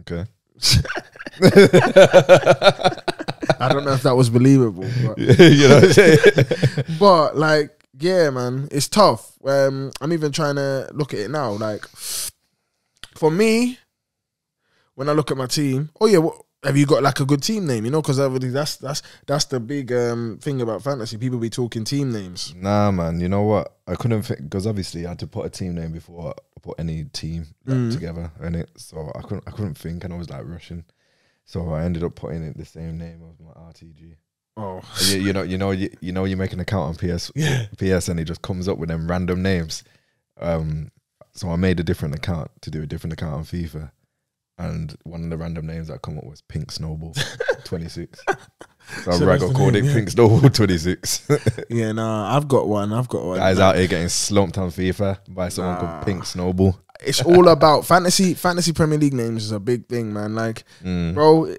Okay. I don't know if that was believable. But, you know what I'm saying? but like, yeah, man, it's tough. Um, I'm even trying to look at it now. Like, for me, when I look at my team, oh yeah, what, have you got like a good team name? You know, because that's that's that's the big um, thing about fantasy. People be talking team names. Nah, man. You know what? I couldn't think because obviously I had to put a team name before I put any team like, Mm. together in it. So I couldn't. I couldn't think, and I was like rushing. So I ended up putting it the same name as my RTG. Oh, you, you know, you know, you, you know, you make an account on PS, Yeah. PS, and it just comes up with them random names. Um, so I made a different account to do a different account on FIFA, and one of the random names that come up was Pink Snowball twenty six. So, So I the called name, it yeah. Pink Snowball twenty six. yeah, nah, I've got one. I've got one. Guys out here getting slumped on FIFA by someone Nah. called Pink Snowball. It's all about fantasy. Fantasy Premier League names is a big thing, man. Like, Mm. bro,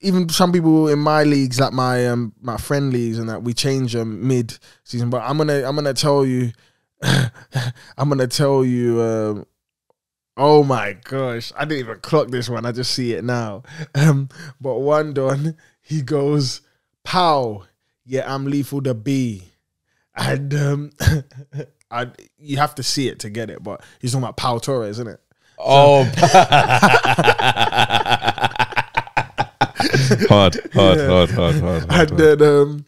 even some people in my leagues, like my um my friend leagues, and that we change them mid season. But I'm gonna I'm gonna tell you, I'm gonna tell you. Um, oh my gosh, I didn't even clock this one. I just see it now. Um, but one don he goes, "Pow, yeah, I'm lethal the B," and um, I you have to see it to get it. But he's talking about Pau Torres, isn't it? Oh, hard, hard, Yeah. hard, hard, hard, hard, and hard. then um,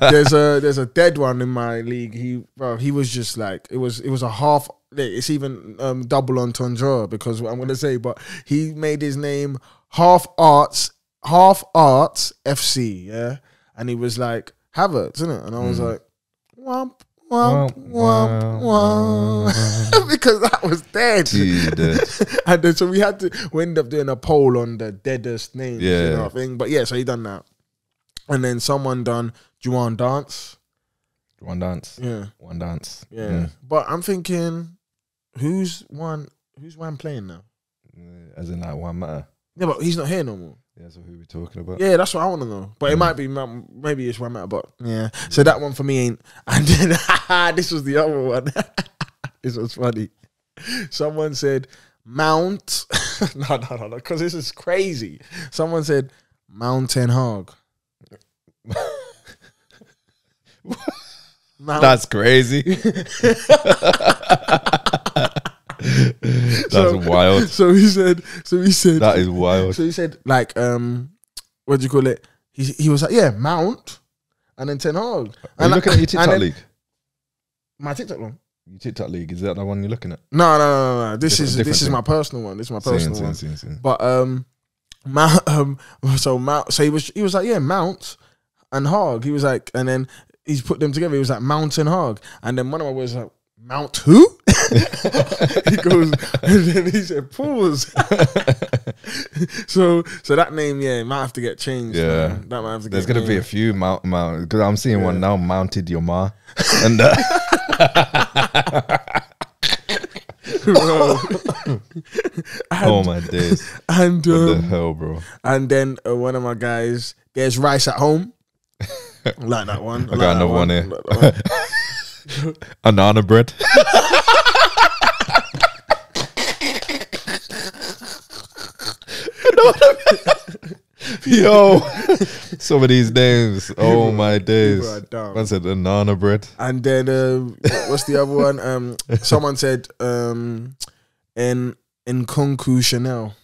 there's a there's a dead one in my league. He bro, he was just like it was it was a half. It's even um, double entendre because what I'm gonna say, but he made his name half arts half arts FC, yeah, and he was like Havertz, isn't it? And I was Mm. like, womp womp womp womp, because that was dead. And then so we had to we ended up doing a poll on the deadest names, you Yeah. know, I think. But yeah, so he done that. And then someone done Juwan Dance. one dance, Yeah. one dance. Yeah. But I'm thinking, who's one who's one playing now? As in like Juan Mata. Yeah, but he's not here no more. Yeah, so who we talking about? Yeah, that's what I want to know. But it Mm. might be maybe it's Juan Mata, but yeah. So that one for me ain't. And then this was the other one. this was funny. Someone said Mount. no, no, no, no, because this is crazy. Someone said Mountain Hog. Mount, That's crazy. That's So- wild. so he said. So he said. That is wild. So he said, like, um, what do you call it? He he was like, yeah, Mount, and then Ten Hag. Are you And looking at your TikTok then- league? My TikTok one. Your TikTok league is that the one you're looking at? No, no, no, no, no. This Different- is different this is my personal one. This is my personal same, one. same, same. But um, Mount, um, so Mount, so he was he was like, yeah, Mount and Hog. He was like, and then he's put them together. He was like Mountain Hog, and then one of my was like. Mount who? he goes, and then he said, pause. so, so that name, yeah, might have to get changed. Yeah. man. that might have to. There's gonna be a few mount mount because I'm seeing one now. Mounted your ma, and uh, oh my days, and what the um, hell, bro? and then uh, one of my guys, there's rice at home. like that one. I like got another one here. like one. Anana bread. Yo, some of these names. Oh my days. Are said anana bread. And then um, what's the other one? Um, someone said um, in Nkunku Chanel.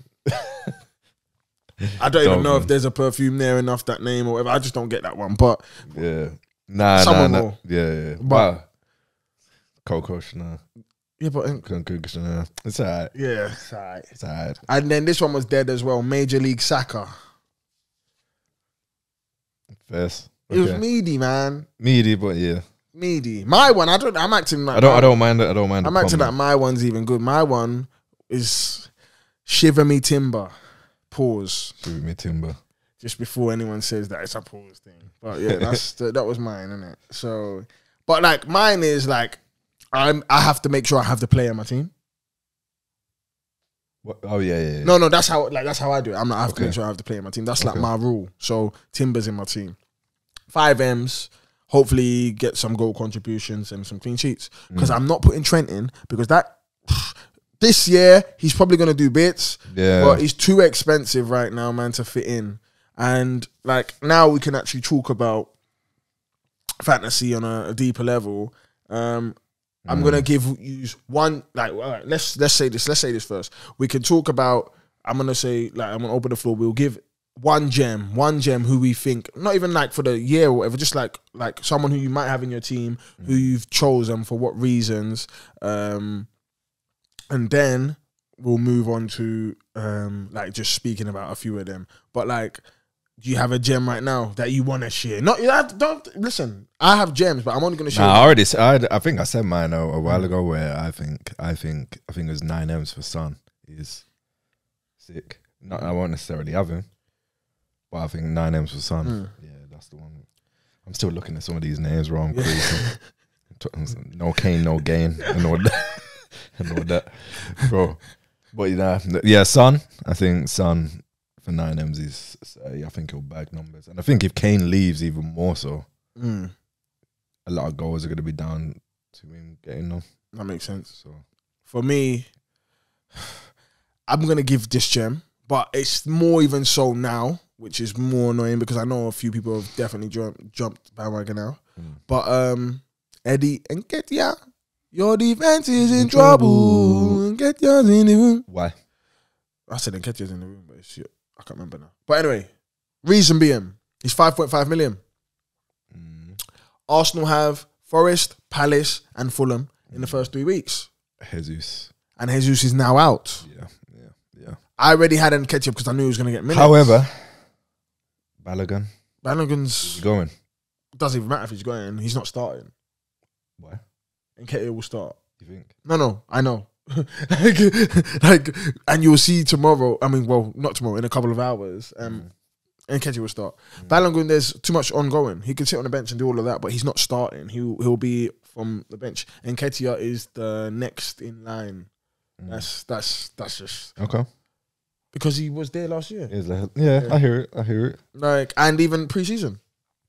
I don't even know if there's a perfume there enough that name or whatever. I just don't get that one. But Yeah. Nah, Someone nah, nah. will. Yeah, yeah. But- wow. Coco Chanel. Yeah, but um, in- It's alright. yeah, it's alright. It's alright. And then this one was dead as well. Major League Soccer. First. It was Okay. meaty, man. Meaty, but yeah. Meaty. My one. I don't. I'm acting like. I don't I don't mind it. I don't mind I'm acting like my one's even good. My one is Shiver Me Timber. Pause. Shoot me timber. Just before anyone says that it's a pause thing. But yeah, that's the, that was mine, isn't it? So, but like mine is like I'm. I have to make sure I have the player on my team. What? Oh yeah, yeah. yeah. No, no, that's how like that's how I do it. I'm not. I have to Okay. make sure I have the player on my team. That's like Okay. my rule. So Timber's in my team. Five M's. hopefully get some goal contributions and some clean sheets. Because Mm. I'm not putting Trent in because that this year he's probably gonna do bits, Yeah. but he's too expensive right now, man, to fit in. And like now we can actually talk about fantasy on a, a deeper level. Um, I'm gonna Mm. give you one like all right, let's let's say this let's say this first. We can talk about I'm gonna say like I'm gonna open the floor. We'll give one gem, one gem who we think not even like for the year or whatever, just like like someone who you might have in your team who you've chosen for what reasons. Um, and then we'll move on to um like just speaking about a few of them. But like do you have a gem right now that you want to share? Not you have, don't listen. I have gems, but I'm only gonna share. Nah, I already. i think I said mine a, a while ago. Where I think I think I think it was nine M's for Son. He's sick. Not I won't necessarily have him, but I think nine M's for Son. Mm. Yeah, that's the one. I'm still looking at some of these names wrong. Yeah. No Kane, no gain, and all that, and all that, bro. But yeah, yeah, Son. I think Son for nine M's. Uh, I think he'll bag numbers, and I think if Kane leaves, even more so Mm, a lot of goals are going to be down to him getting them. that makes sense. So For me, I'm gonna give this gem, but it's more even so now, which is more annoying because I know a few people have definitely jumped jumped bandwagon now. Mm. But um, Eddie Nketiah, your defense is in In trouble. trouble. Nketiah's in the room. why? I said Nketiah's in the room, but it's, I can't remember now. But anyway, reason being, he's 5.5 million. Mm. Arsenal have Forest, Palace, and Fulham in the first three weeks. Jesus. And Jesus is now out. Yeah, yeah, yeah. I already had Nketiah because I knew he was going to get minutes. However, Balogun, Balogun's he's going. doesn't even matter if he's going. He's not starting. Why? Nketiah will start. You think? No, no, I know. Like, like, and you'll see tomorrow. I mean, well, not tomorrow. In a couple of hours, um, Nketiah will start. Mm. Balogun, there's too much ongoing. He can sit on the bench and do all of that, but he's not starting. He'll he'll be from the bench. And Nketiah is the next in line. Mm. That's that's that's just okay. because he was there last year. Yeah, Yeah. I hear it. I hear it. Like, and even preseason.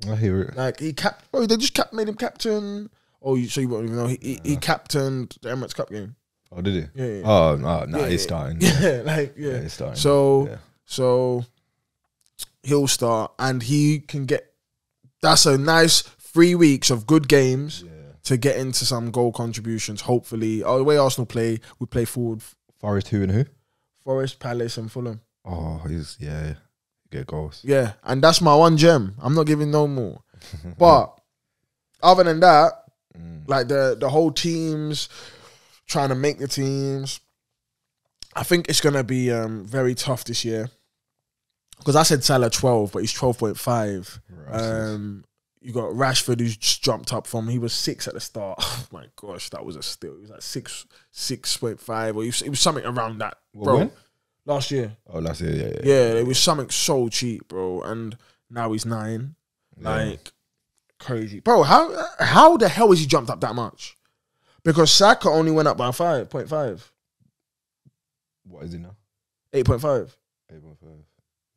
I hear it. Like he cap. Oh, they just cap made him captain. Oh, you, so you won't even know he he, he captained the Emirates Cup game. Oh, did he? Yeah, yeah. Oh, no, no, Yeah, he's starting. yeah, like yeah. He's starting. So so he'll start, and he can get. That's a nice three weeks of good games to get into some goal contributions. Hopefully, oh, the way Arsenal play, we play forward. Forest, who and who? Forest, Palace, and Fulham. Oh, he's yeah. Get goals. Yeah, and that's my one gem. I'm not giving no more. But other than that, Mm. like the the whole teams trying to make the teams. I think it's gonna be um, very tough this year because I said Salah twelve, but he's twelve point five. Um, you got Rashford who's just jumped up from he was six at the start. Oh my gosh, that was a steal. He was like six six point five, or he was, it was something around that, bro. Last year, oh, last year, yeah, yeah. yeah, it was something so cheap, bro. And now he's nine, Yeah. like crazy, bro. How how the hell has he jumped up that much? Because Saka only went up by five point five. what is he now? 8.5. Eight point five.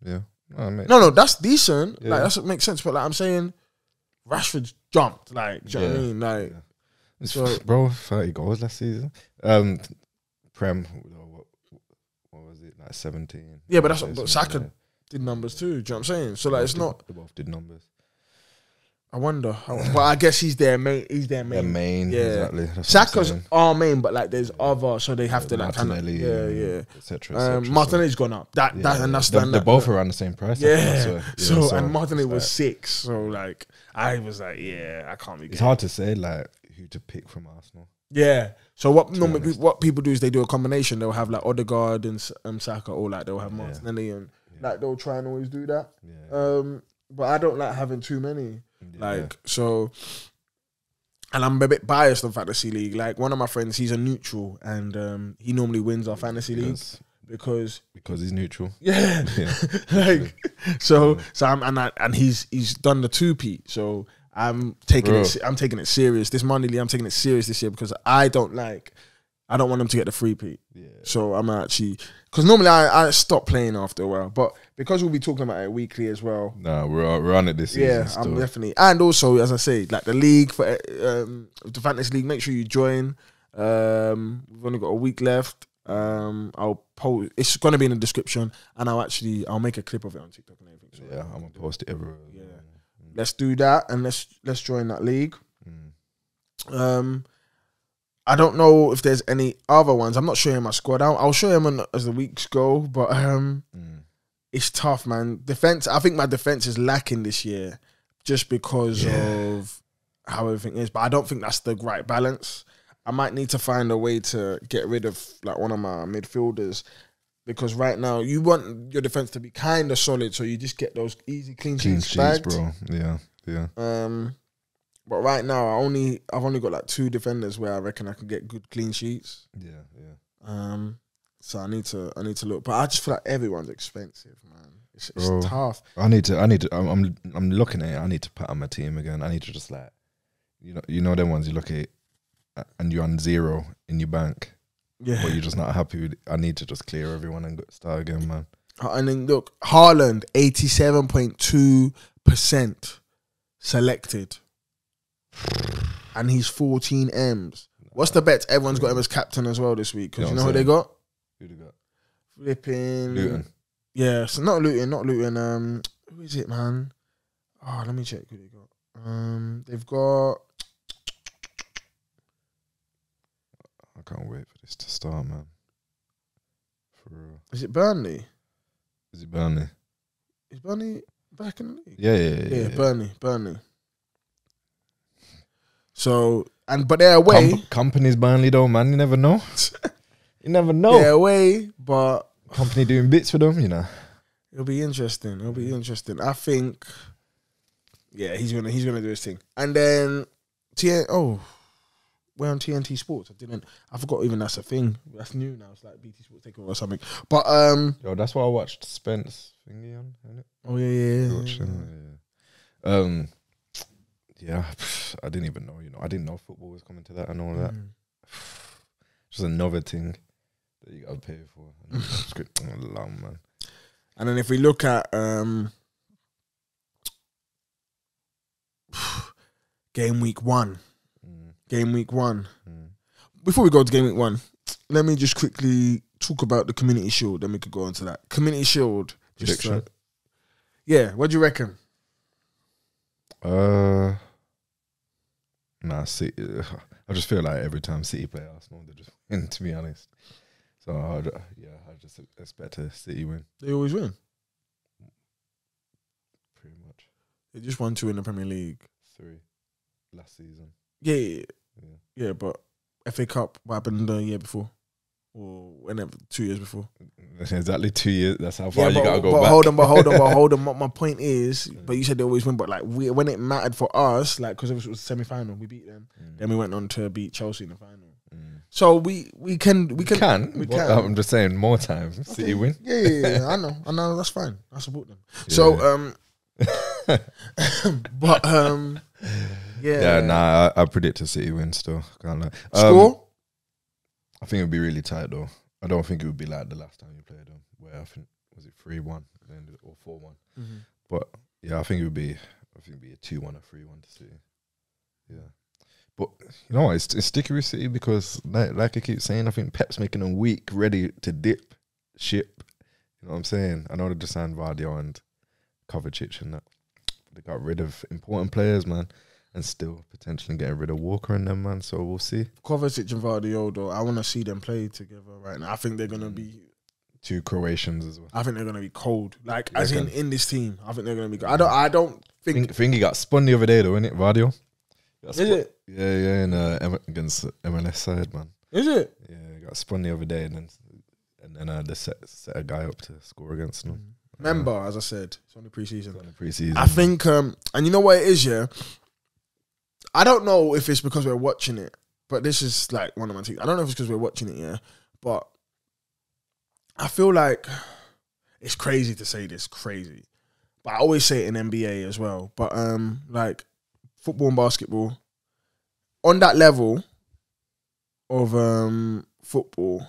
Yeah. Mate. No, no, that's decent. Yeah. Like that's what makes sense. But like I'm saying, Rashford jumped. Like, do you know what I mean? Like, Yeah. So- bro, thirty goals last season. Um, Prem, what, what was it like seventeen? Yeah, but that's- Yeah, but Saka- did numbers too. Do you know what I'm saying? So like, it's Both not. did- They both did numbers. I wonder. But I guess he's their main. He's their main. Their main. Yeah. exactly. That's Saka's our main, but like there's other, so they have to like kind of. Yeah, yeah. et cetera, et Um, Martinelli's gone up. That so- that and that's they're, they're both around the same price. I think, Yeah. so, So, and Martinelli was like- six. So like I was like, yeah, I can't be. It's hard to say like who to pick from Arsenal. Yeah. So what normally what people do is they do a combination. They'll have like Odegaard and um, Saka, or like they'll have Yeah. Martinelli and Yeah. like they'll try and always do that. Yeah, Um, but I don't like having too many. Yeah. Like so, and I'm a bit biased on fantasy league. Like one of my friends, he's a neutral, and um, he normally wins our fantasy league because, because because he's neutral. yeah, Yeah. like so so I'm and I, and he's he's done the two P. So I'm taking Bro. it. I'm taking it serious. This Monday league, I'm taking it serious this year because I don't like. I don't want them to get the free peat. Yeah. So I'm actually because normally I, I stop playing after a while, but because we'll be talking about it weekly as well. Nah, we're we're on it this season. Yeah, still. I'm definitely, and also as I say, like the league for um, the fantasy league. Make sure you join. Um, we've only got a week left. Um, I'll post. It's gonna be in the description, and I'll actually I'll make a clip of it on TikTok and everything. So yeah, I'm gonna post it everywhere. Yeah. let's do that, and let's let's join that league. Mm. Um, I don't know if there's any other ones. I'm not showing my squad. I'll, I'll show him on, as the weeks go, but um, Mm. it's tough, man. Defense. I think my defense is lacking this year, just because Yeah. of how everything is. But I don't think that's the right balance. I might need to find a way to get rid of like one of my midfielders. Because right now you want your defense to be kind of solid, so you just get those easy clean, Clean sheets, sheets, bro. Yeah, yeah. Um, but right now, I only I've only got like two defenders where I reckon I can get good clean sheets. Yeah, yeah. Um, so I need to I need to look, but I just feel like everyone's expensive, man. It's, it's Bro. tough. I need to. I need to. I'm, I'm. I'm looking at it. I need to put on my team again. I need to just like, you know, you know, them ones you look at, uh, and you're on zero in your bank, Yeah, but you're just not happy with. I need to just clear everyone and start again, man. and then look, Haaland, eighty seven point two percent selected, and he's fourteen m's. What's the bet? Everyone's got him as captain as well this week because You you know know who they got? Who you got? Flipping Luton. Yeah, so not Luton, not Luton. Um, who is it, man? Oh, let me check who they got. Um, they've got I can't wait for this to start, man. For real. is it Burnley? Is it Burnley? Is Burnley back in the league? Yeah, yeah, yeah. Yeah, yeah. Burnley, Burnley. So and but they're away. Com- Kompany's Burnley though, man. You never know. you never know. They're away, but Kompany doing bits for them, you know. it'll be interesting. It'll be interesting. I think. Yeah, he's gonna he's gonna do his thing, and then TN. Oh, we're on TNT Sports. I didn't. I forgot even that's a thing. That's new now. It's like BT Sports takeover or something. But um. Yo, that's why I watched Spence thingy on. Oh yeah, yeah. yeah, yeah. yeah. Um, yeah, I didn't even know. You know, I didn't know football was coming to that and all that. Mm. Just another thing that you gotta pay for. And subscript- oh, long man. And then if we look at um game week one, Mm, game week one. mm. Before we go to game week one, let me just quickly talk about the community shield. Then we could go on to that community shield. Just uh, yeah, what do you reckon? Uh, nah. See, I just feel like every time City play Arsenal, they just win. To be honest, so I'd, yeah, I just expect a City win. They always win. Pretty much They just won two in the Premier League. three last season. Yeah, yeah, Yeah. yeah. But FA Cup, what happened the year before, or whenever two years before? exactly two years. That's how far Yeah, you but, gotta go but back. hold on, but hold on, but hold on. My, my point is, but you said they always win, but like we, when it mattered for us, like because it was semi final, we beat them. Mm, Then we went on to beat Chelsea in the final. mm. So we we can we can, can. we can. I'm just saying more times. City win. Yeah, yeah, yeah, I know, I know. That's fine. I support them. So um, but um, yeah, Yeah, nah, I, I predict a City win still. Can't lie. Um, Score? I think it would be really tight though. I don't think it would be like the last time you played them, where I think was it three one or four one. Mhm. But yeah, I think it would be. I think it'd be a two one or three one to City. Yeah, but you know what? It's, it's sticky with City because, like, like I keep saying, I think Pep's making them weak, ready to dip ship. You know what I'm saying? I know they just signed Gvardiol and Kovacic and that. They got rid of important players, man, and still potentially getting rid of Walker and them, man. So we'll see. Kovacic and Gvardiol, though, I want to see them play together right now. I think they're gonna be. Two Croatians as well. I think they're gonna be cold. Like as in in this team, I think they're gonna be. Cold. I don't. I don't think. think, think he got spun the other day though, innit? Got Is it? Yeah, yeah, in uh, M- against MLS side, man. Is it? Yeah, he got spun the other day, and then and then uh, they set set a guy up to score against them. Remember, as I said, it's only preseason. on the preseason. I think, um, and you know what it is, yeah. I don't know if it's because we're watching it, but this is like one of my things. I don't know if it's because we're watching it, yeah, but I feel like it's crazy to say this, crazy, but I always say it in NBA as well. But um, like football and basketball, on that level of um football,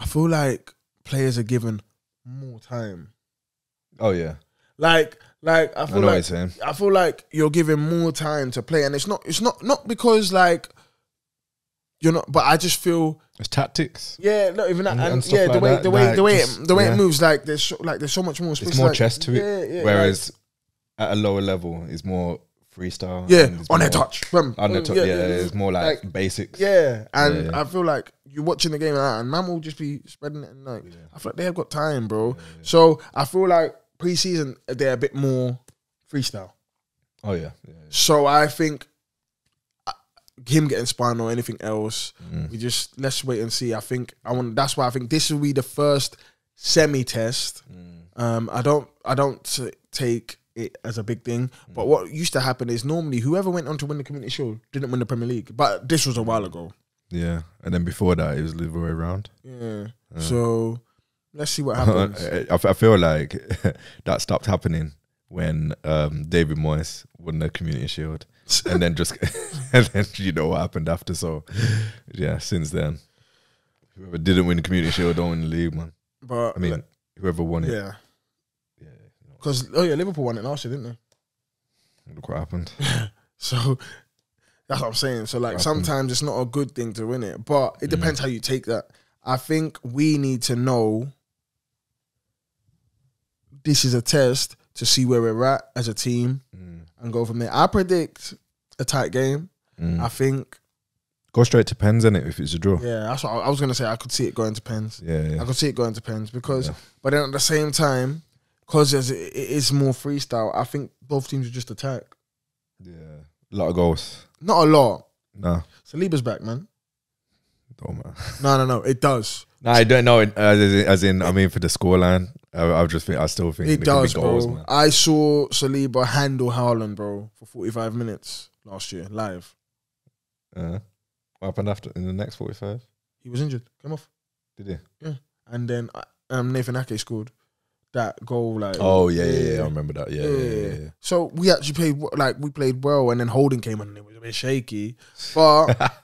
I feel like players are given more time. Oh yeah, Like, like I I feel know what you're like saying. I feel like you're giving more time to play, and it's not it's not not because like you're not, but I just feel It's tactics. yeah, not even that, And- and, and stuff yeah, the way that, the way like, the way just- it, the way yeah. it moves, like there's so, like there's so much more. space, It's more like, chest to it. Yeah, yeah, Whereas at a lower level, it's more freestyle. yeah, and it's on more- their touch, Boom. On the Boom. top, yeah, it's more like, like- basics. Yeah, and Yeah, yeah. I feel like you're watching the game like that, and man will just be spreading it, and like Yeah. I feel like they have got time, bro. Yeah, yeah. So I feel like preseason they're a bit more freestyle. Oh yeah, yeah, So I think uh, him getting spun or anything else. Mm. we just let's wait and see. I think I want. That's why I think this will be the first semi test. Mm. Um, I don't. I don't take it as a big thing. But what used to happen is normally whoever went on to win the Community show didn't win the Premier League. But this was a while ago. Yeah, and then before that, it was the other way around. Yeah. Yeah. So let's see what happens. I, I feel like that stopped happening when um, David Moyes won the Community Shield, and then just and then you know what happened after. So yeah, since then, whoever didn't win the Community Shield don't win the league, man. but I mean, whoever won it, yeah, yeah, because oh yeah, Liverpool won it last year, didn't they? look what happened. So that's what I'm saying. So like sometimes it's not a good thing to win it, but it Mm. depends how you take that. I think we need to know this is a test to see where we're at as a team Mm, and go from there. I predict a tight game. mm. I think Go straight to pens, in it if it's a draw. yeah, that's what I, I was gonna say. I could see it going to pens. Yeah, yeah. I could see it going to pens because, Yeah. but then at the same time, because it is more freestyle, I think both teams just attack. yeah. A lot of goals. Not a lot. No, Saliba's back, man. Don't. No, no, no. It does. No, I don't know. it, As in, as in I mean, for the scoreline, I, I just think I still think It there be does, goals, bro. man. I saw Saliba handle Haaland, bro, for 45 minutes last year, live. Uh, what happened after in the next forty-five? He was injured. Come off. Did he? Yeah. And then uh, um, Nathan Ake scored that goal. Like, Oh yeah, yeah, yeah. I remember that. Yeah, yeah, yeah. yeah, So we actually played like we played well, and then Holding came on and it was a bit shaky, but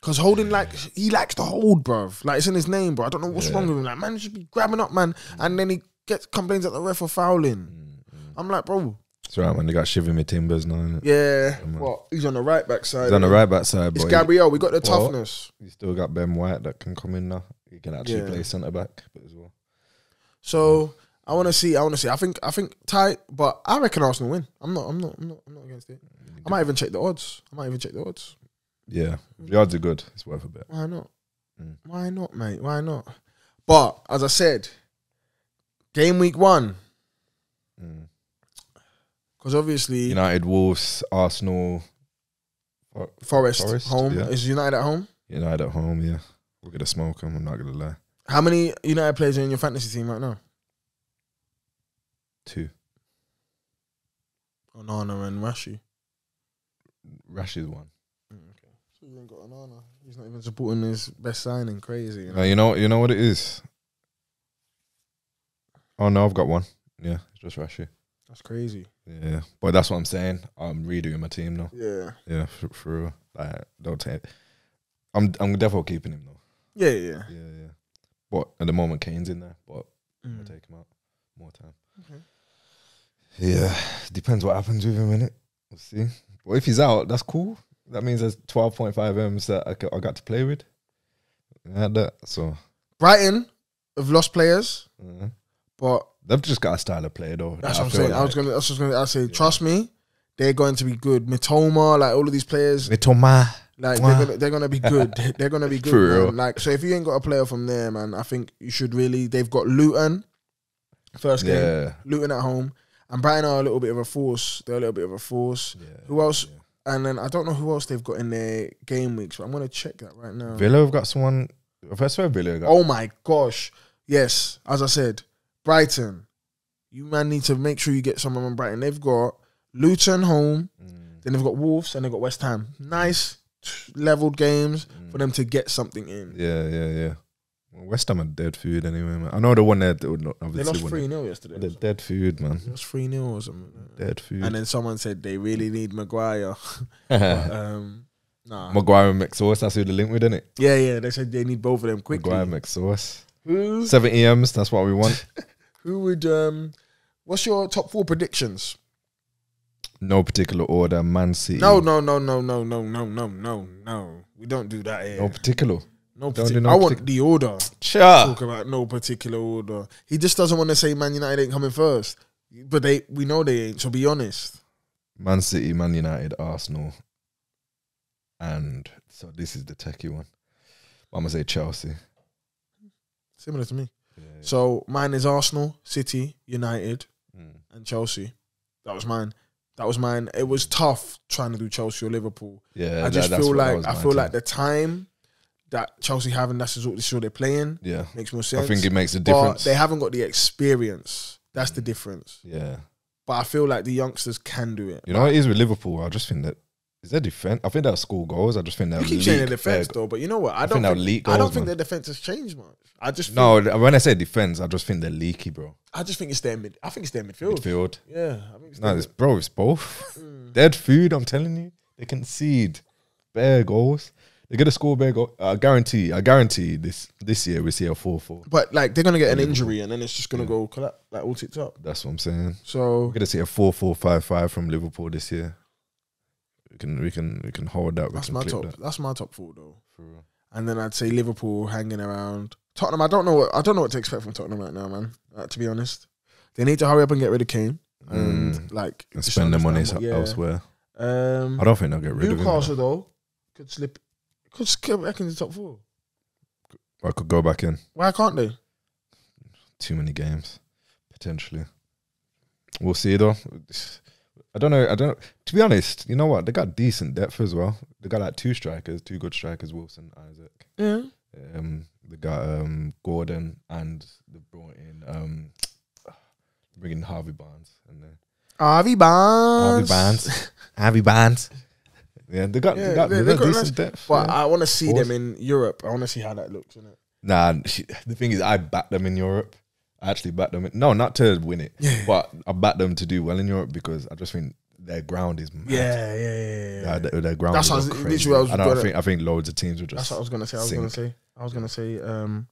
because Holding like he likes to hold, bruv. Like it's in his name, bro. I don't know what's Yeah. wrong with him. Like man, should be grabbing up, man, and then he gets complains at the ref for fouling. Mm, mm. I'm like, bro, It's right, man. They got shivering me timbers now. innit? yeah. Yeah. Well, he's on the right back side. He's on the right back side, It's Gabriel. We got the Well, toughness. you still got Ben White that can come in now. He can actually Yeah. play centre back as well. So I want to see. I want to see. I think. I think tight, but I reckon Arsenal win. I'm not. I'm not. I'm not. I'm not against it. I might even check the odds. I might even check the odds. Yeah, the odds are good. It's worth a bit. Why not? Mm. Why not, mate? Why not? But as I said, game week one, Mm. because obviously United, Wolves, Arsenal, Forest, Forest, home yeah. is United at home. United at home. Yeah, we're gonna smoke them. I'm not gonna lie. How many United players are in your fantasy team right now? Two. Onana and Rashi. Rash is one. Okay. So you ain't got Onana. He's not even supporting his best signing. Crazy. You know? You know, you know what it is. Oh no, I've got one. Yeah, it's just Rashi. That's crazy. Yeah, but that's what I'm saying. I'm redoing my team now. Yeah. Yeah, for, for real. Like, don't take. I'm I'm definitely keeping him though. Yeah. Yeah. Yeah, yeah. But at the moment, Kane's in there. But Mm. gonna take him out more time. Okay. Yeah, depends what happens with him in it. We'll see. But if he's out, that's cool. That means there's 12.5 M's that I, got- I got to play with. I had that, so Brighton have lost players, uh, but they've just got a style of play though. that's what I'm saying. I was gonna. That's what I was gonna. I say. Yeah. Trust me, they're going to be good. Mitoma, like all of these players, Mitoma. like Wow. they're gonna, they're gonna be good. they're gonna be good. For man. real. Like so, if you ain't got a player from there, man, I think you should really. They've got Luton, first game. Yeah. Luton at home, and Brighton are a little bit of a force. They're a little bit of a force. yeah. Who else? Yeah. And then I don't know who else they've got in their game weeks, but I'm gonna check that right now. Villa have got someone. I swear Villa got. Oh my gosh. Yes, as I said, Brighton. You man need to make sure you get someone on Brighton. They've got Luton home, Mm, then they've got Wolves, and they've got West Ham. Nice leveled games for them to get something in. Yeah, yeah, yeah. Well, West Ham are dead food anyway, man. I know the one that would not They lost won 3 it. 0 yesterday. They're dead food, man. They lost 3 0 or something. Dead food. And then someone said they really need Maguire. But, um, Nah. Maguire and McSauce. That's who the link with, isn't it? yeah, yeah. They said they need both of them quickly. Maguire, and McSauce. Who? Seven EMs. That's what we want. Who would? Um. What's your top four predictions? no particular order. Man City. No, no, no, no, no, no, no, no, no, no. We don't do that here. No particular. No, Don't partic- do no I want partic- the order. Cha. Talk about no particular order. He just doesn't want to say Man United ain't coming first, but they we know they ain't. So be honest. Man City, Man United, Arsenal, and so this is the techie one. I'm gonna say Chelsea. Similar to me. Yeah. So mine is Arsenal, City, United, Mm. and Chelsea. That was mine. That was mine. It was tough trying to do Chelsea or Liverpool. Yeah, I just that- feel like I feel team. like the time that Chelsea having that's is what they're playing yeah. makes more sense. I think it makes a but difference. they haven't got the experience. That's the difference. yeah, But I feel like the youngsters can do it. you know it is with Liverpool. I just think that is their defense. I think they'll score goals. I just think You keep saying the defense their- though, but you know what? I, I don't think think, leak I don't goals, think their defense has changed much. I just No, when I say defense, I just think they're leaky, bro. I just think it's their mid. I think it's their midfield. Midfield. Yeah, I think it's No, it's bro, it's both. Mm. Dead food. I'm telling you, they concede bare goals. They're gonna score bare goals. I guarantee. I guarantee this this year we see a four four. But like they're gonna get an injury and then it's just gonna Yeah. go collapse, like all tipped up. That's what I'm saying. So We're gonna see a four four five five from Liverpool this year. We can we can we can hold that. We that's can my clip top. that. That's my top four though. For real. And then I'd say Liverpool hanging around. Tottenham. I don't know what I don't know what to expect from Tottenham right now, man. Uh, to be honest, they need to hurry up and get rid of Kane and Mm. like And just spend the money understand what- elsewhere. Um, I don't think they'll get rid of him. Newcastle though could slip, could skip back into the top four. I could go back in. Why can't they? Too many games, potentially. We'll see though. I don't know. I don't. To be honest, you know what? They got decent depth as well. They got like two strikers, two good strikers, Wilson, Isak. Yeah. Um, they got um Gordon and they brought in um, bringing Harvey Barnes and then Harvey Harvey Barnes. Barnes, Harvey Barnes. Yeah, they got they got, they- they got decent depth. But. I want to see them in Europe. I want to see how that looks. Innit? Nah, she- the thing is, I backed them in Europe. I actually backed them. In, no, not to win it, but I backed them to do well in Europe because I just think their ground is mad. Yeah, yeah, yeah. yeah, their, their ground That's is what I was- crazy. literally I was I, gonna- think I think loads of teams would just. That's what I was gonna say. I was gonna say. I was gonna say. Um,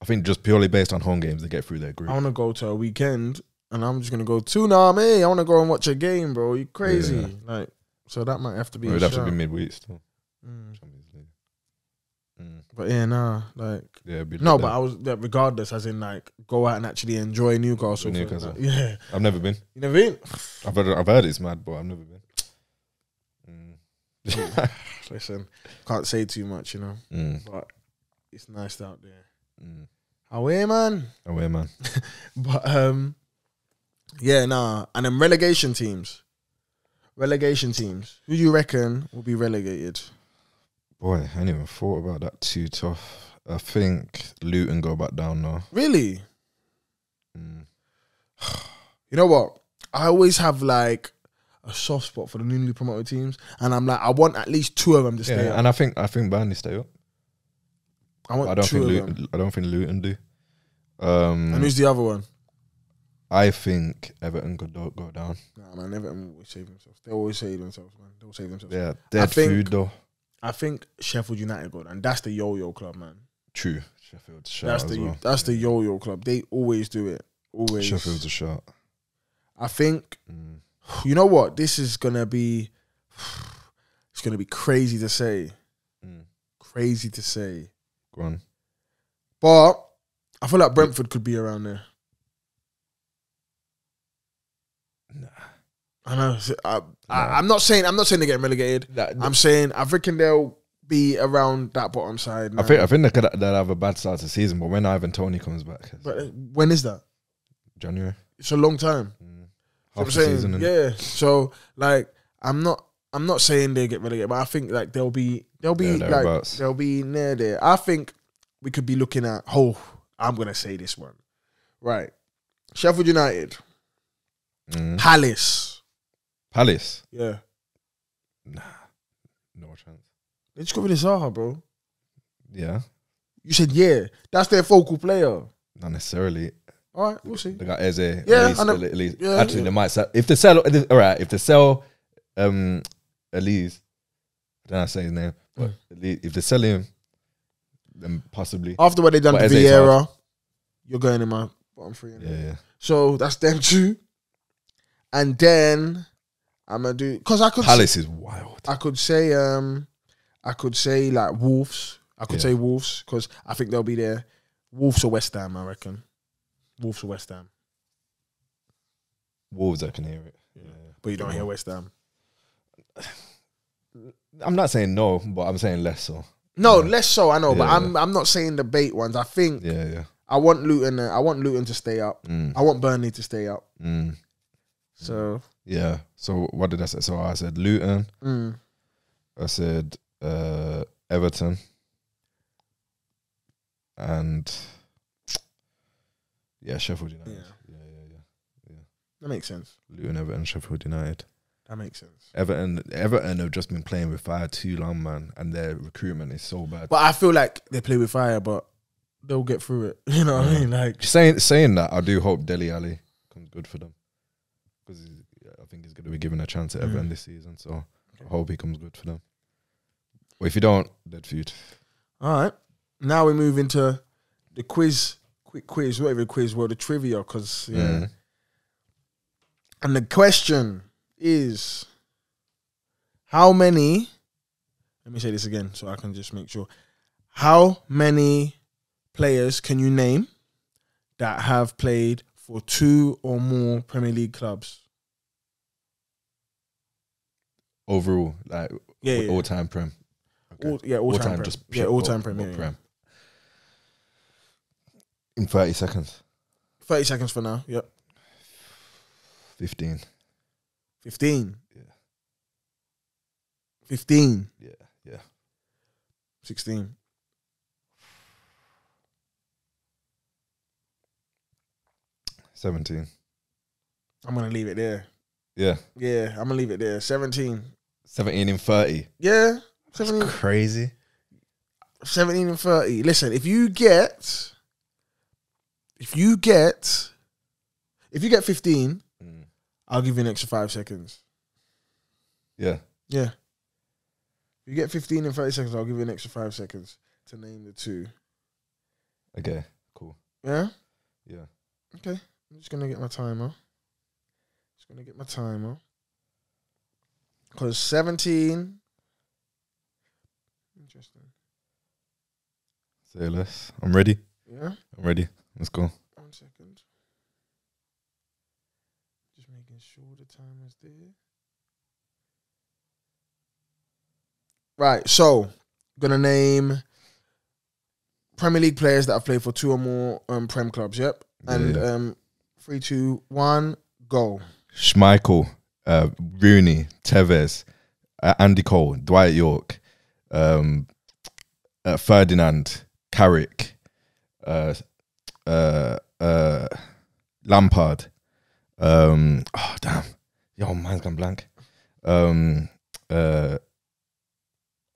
I think just purely based on home games, they get through their group. I want to go to a weekend, and I'm just gonna go to tsunami. I want to go and watch a game, bro. You crazy? Yeah. Like, so that might have to be. It would have to be midweek still. Mm. Mm. But yeah, nah, like Yeah, it'd no. like But that. I was yeah, regardless, as in like go out and actually enjoy Newcastle. Newcastle. yeah, I've never been. you never been. I've heard, I've heard it's mad, but I've never been. Mm. Listen, can't say too much, you know, mm. but it's nice out there. Mm. Away, man. Away, man. But um, yeah, nah. And then relegation teams, relegation teams. Who do you reckon will be relegated? Boy, I hadn't even thought about that too tough. I think Luton go back down now. Really? Mm. You know what? I always have like a soft spot for the newly promoted teams, and I'm like, I want at least two of them to stay. Yeah, up. and I think I think Burnley stay up. I want I don't two think of them. Luton, I don't think Luton do. Um, And who's the other one? I think Everton could do- go down. Nah, man, Everton always save themselves. They always save themselves, man. They'll save themselves. Yeah, dead think- food though. I think Sheffield United go down. That's the yo-yo club, man. True. Sheffield's shot that's the well. that's the yo-yo club. They always do it. Always. Sheffield's a shot. I think Mm. you know what this is gonna be. It's gonna be crazy to say. Mm. Crazy to say. Go on. But I feel like Brentford could be around there. I know. I. I, I'm not saying I'm not saying they're getting relegated. I'm saying I reckon they'll be around that bottom side. I think I think they could they'll have a bad start to the season, but when Ivan Toney comes back, But uh, when is that? January, It's a long time. mm. Half I'm the saying. season. yeah. So like I'm not I'm not saying they get relegated, but I think like they'll be they'll be Yeah, like they'll be near there. I think we could be looking at oh I'm gonna say this one. Right. Sheffield United. Mm. Palace. Palace, Yeah. nah, no chance. They just got rid of Zaha, bro. Yeah, You said yeah. That's their focal player. not necessarily. All right, we'll see. They got Eze. Yeah, Olise, I know. Olise. Yeah, Actually, yeah. they might sell. If they sell, if all right. If they sell, um, Olise, Then I say his name. But Mm. if they sell him, then possibly. After what they done But to Eze's Vieira, you're going in my bottom three. innit? Yeah, yeah. So that's them two. And then I'm gonna do because I could Palace is wild. I could say um I could say like Wolves. I could Yeah. say Wolves because I think they'll be there. Wolves or West Ham, I reckon. Wolves or West Ham. Wolves, I can hear it. Yeah. But you don't hear West Ham. I'm not saying no, but I'm saying less so. No, less so, I know, but I'm I'm not saying the bait ones. I think Yeah, yeah. I want Luton uh, I want Luton to stay up. Mm, I want Burnley to stay up. mm, So yeah. So what did I say? So I said Luton. mm, I said uh, Everton. And yeah, Sheffield United. Yeah. Yeah, yeah, yeah. that makes sense. Luton, Everton, Sheffield United. That makes sense. Everton, Everton have just been playing with fire too long, man, and their recruitment is so bad. But I feel like they play with fire, but they'll get through it. You know what I mean? Like saying saying that, I do hope Dele Alli comes good for them because I think he's going to be given a chance at Everton Mm. this season. So I hope he comes good for them. But if you don't, dead feud. All right. Now we move into the quiz, quick quiz, whatever quiz, well, the trivia, because yeah. Mm. And the question is, how many? Let me say this again, so I can just make sure. How many players can you name that have played for two or more Premier League clubs? Overall, like Yeah, yeah, all time prem. Okay. all, yeah, all, time, Prem. just yeah, all time Prem. yeah, prem. In thirty seconds, Thirty seconds for now. Yep, fifteen. fifteen. Yeah. Fifteen. Yeah, yeah. 16. Seventeen. I'm gonna leave it there. Yeah, Yeah, I'm gonna leave it there. 17. seventeen in thirty. Yeah, That's crazy. 17 and 30. Listen, if you get, if you get, if you get 15, Mm. I'll give you an extra five seconds. Yeah, Yeah. If you get 15 and 30 seconds, I'll give you an extra five seconds to name the two. okay, cool. Yeah? Yeah, Okay. I'm just gonna get my timer. Just gonna get my timer. Cause 17. Interesting. say less. I'm ready. Yeah. I'm ready. Let's go. One second. Just making sure the timer's there. Right, so gonna name Premier League players that have played for two or more um, Prem clubs. Yep, and Yeah, yeah. um, three, two, one, go. Schmeichel, uh, Rooney, Tevez, uh, Andy Cole, Dwight Yorke, um, uh, Ferdinand, Carrick, uh, uh, uh, Lampard. Um, oh damn, yo, mine's gone blank. Um,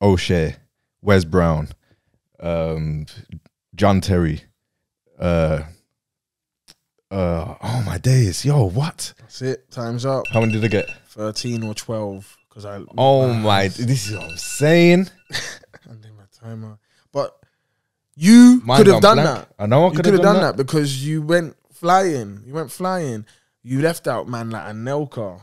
O'Shea, Wes Brown, um, John Terry. Uh, oh my days, yo, what? That's it. Time's up. How many did I get? Thirteen or twelve. Because I Oh my! This is what I'm saying. My timer. But you could have done blank. that. I know I You could have done, that. because you went flying. You went flying. You left out man like Anelka.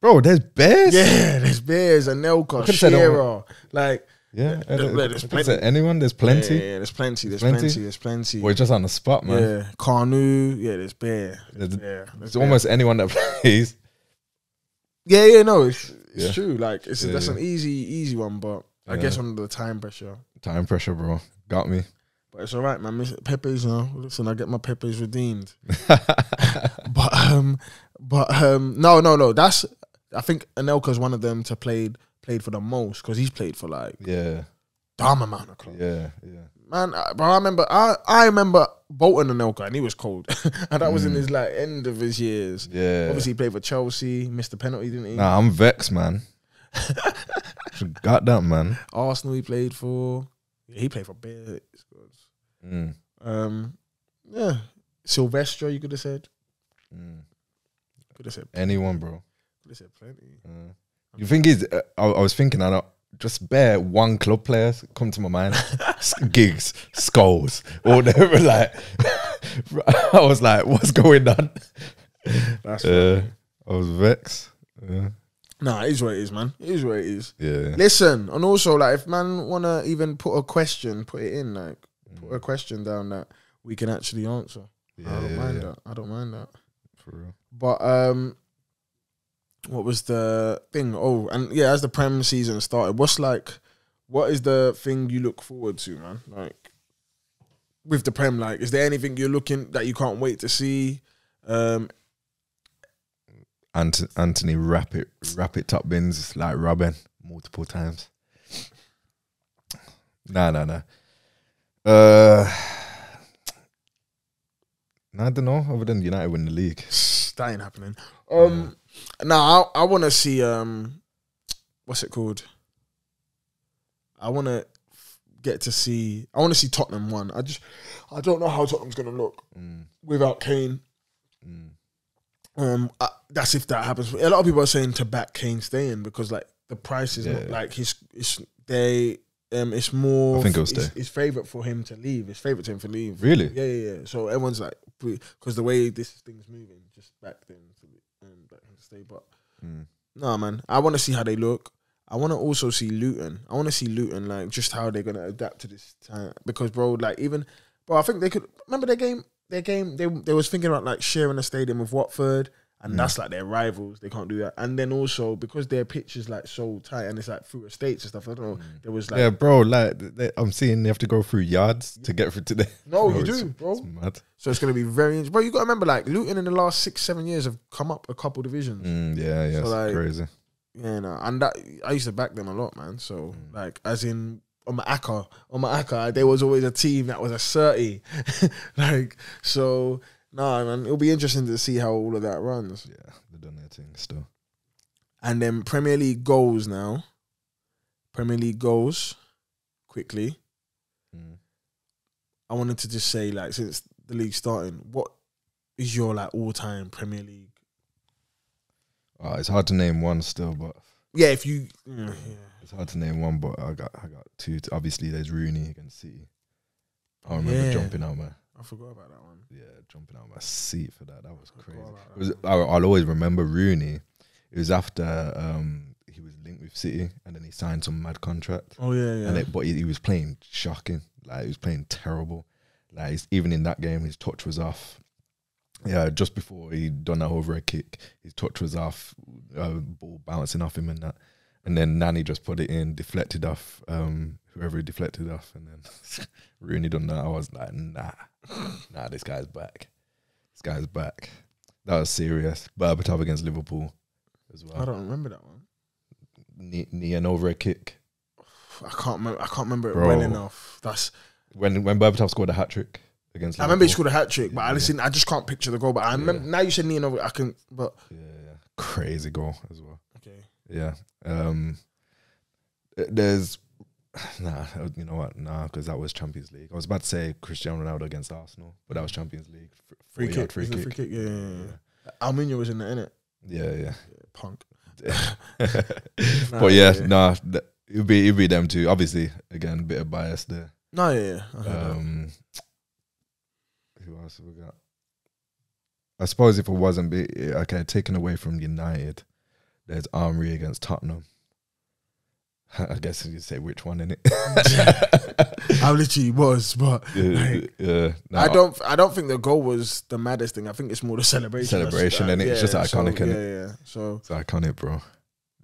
bro. There's bears. Yeah, there's Bears, Anelka, Shearer. Like yeah. Look, look, there's plenty. anyone. There's plenty. Yeah, yeah, there's plenty. There's Plenty? plenty. There's plenty. We're just on the spot, man. Yeah, Kanu. Yeah, there's Bear. There's, Yeah, there's it's almost anyone that plays. Yeah, yeah, no, it's it's true. Like it's that's an easy, easy one, but I guess under the time pressure. Time pressure, bro. Got me. But it's all right, man. Pepe's, you know. Listen, I get my Pepe's redeemed. But um, but um, no, no, no. That's I think Anelka's one of them to played played for the most because he's played for like yeah, damn amount of clubs. yeah, yeah. Man, I- but I remember I I remember Bolton Anelka and he was cold, and that was in Mm. his like end of his years. Yeah. Obviously, he played for Chelsea, missed the penalty, didn't he? Nah, I'm vexed, man. Got that, man. Arsenal, he played for. Yeah, he played for Bears. Mm, Um, yeah, Silvestre, you could have said. mm. Could have said. Anyone, bro. Could have said plenty. Uh, the thing is, uh, I, I was thinking, I don't, just bare one club players come to my mind. Giggs, Scholes, or whatever. Like, I was like, what's going on? That's Uh, I was vexed. Yeah, nah. It is what it is, man. It is what it is. yeah. Listen, and also like if man wanna even put a question, put it in. Like put a question down that we can actually answer. yeah, I don't yeah, mind yeah, that. I don't mind that. For real. But um, what was the thing? Oh, and yeah, as the Prem season started, what's like, what is the thing you look forward to, man? Like with the Prem, like, is there anything you're looking that you can't wait to see? Um, Ant- Antony wrap it, wrap it top bins like Robben multiple times. Nah, nah, nah. Uh, I don't know. Other than United win the league, that ain't happening. Um, now I, I want to see um, what's it called? I want to get to see. I want to see Tottenham one. I just, I don't know how Tottenham's gonna look mm, without Kane. mm. Um, uh, that's if that happens. A lot of people are saying to back Kane staying because like the price is not Yeah. like his. It's they. Um, it's more. I think it's, stay. It's favorite for him to leave. It's favorite to him to leave. really? Yeah, yeah, yeah. So everyone's like, because the way this thing's moving, just back then to be, um, back him to stay. But Mm. no, man, I want to see how they look. I want to also see Luton. I want to see Luton like just how they're gonna adapt to this time because, bro, like even, bro, I think they could remember their game. Their game, they they was thinking about like sharing a stadium with Watford, and Mm. that's like their rivals. They can't do that. And then also because their pitch is like so tight and it's like through estates and stuff. I don't know. There was like yeah, bro. Like they, I'm seeing they have to go through yards to get through today. no, Bro, you do, bro. It's mad. So it's gonna be very. But you got to remember, like Luton in the last six, seven years have come up a couple divisions. Mm, yeah, yeah, So, like, crazy. Yeah, no, and that I used to back them a lot, man. So like, as in on my Akka, on my Akka, there was always a team that was a thirty, like so. Nah, man, it'll be interesting to see how all of that runs. Yeah, they've done their thing still. And then Premier League goals now. Premier League goals quickly. Mm. I wanted to just say, like, since the league starting, what is your like all time Premier League? Oh, it's hard to name one still, but Yeah, if you, mm, yeah. it's hard to name one. But I got, I got two. Obviously, there's Rooney against City. I remember Yeah. jumping out my, I forgot about that one. yeah, jumping out of my seat for that. That was crazy. It was, that I, I'll always remember Rooney. It was after um, he was linked with City, and then he signed some mad contract. Oh yeah, yeah. And it, but he, he was playing shocking. Like he was playing terrible. Like he's, even in that game, his touch was off. Yeah, just before he done that over a kick, his touch was off, uh, ball bouncing off him and that. And then Nani just put it in, deflected off um, whoever he deflected off, and then Rooney done that. I was like, nah, nah, this guy's back. This guy's back. That was serious. Berbatov against Liverpool as well. I don't remember that one. Knee, knee and over a kick. I can't remember. I can't remember it Bro. well enough. That's. When when Berbatov scored a hat trick against I remember he scored a hat trick, but I listen. I just can't picture the goal. But I remember now you said Nino. I can. But Yeah, yeah. Crazy goal as well. Yeah. Um there's nah, you know what? Nah, because that was Champions League. I was about to say Cristiano Ronaldo against Arsenal, but that was Champions League. F- Free kick. free kick. free kick. Yeah, yeah, yeah. Almunia was in there, innit? Yeah, yeah. Yeah, punk. Nah, but yeah, yeah. nah, it'd be it'd be them too. Obviously, again, a bit of bias there. No, yeah, heard that. Um, who else have we got? I suppose if it wasn't be okay, taken away from United, there's Armory against Tottenham. I guess you say which one in it. I literally was, but yeah, like, yeah. No, I don't. I don't think the goal was the maddest thing. I think it's more the celebration. Celebration, That's- innit? It's just iconic, innit? Yeah, yeah. So It's iconic, bro.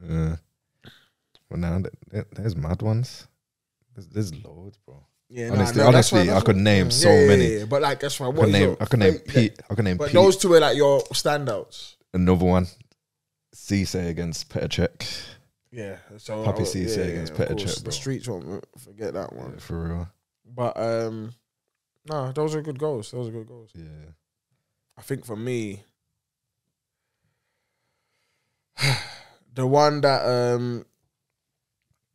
Yeah. Well, now th- th- there's mad ones. There's, there's loads, bro. yeah. nah, Honestly- no, honestly, why- I could name yeah, so yeah, yeah, many. yeah. But like, that's why. I What could name. your I could name Pete. I could name But Pete. those two are like your standouts. Another one. Cisse against Petr Cech. Yeah. So Papiss Cisse yeah, against course, Cech, The streets won't forget that one. Yeah, for real. But um, no, those are good goals. Those are good goals. Yeah. I think for me, the one that um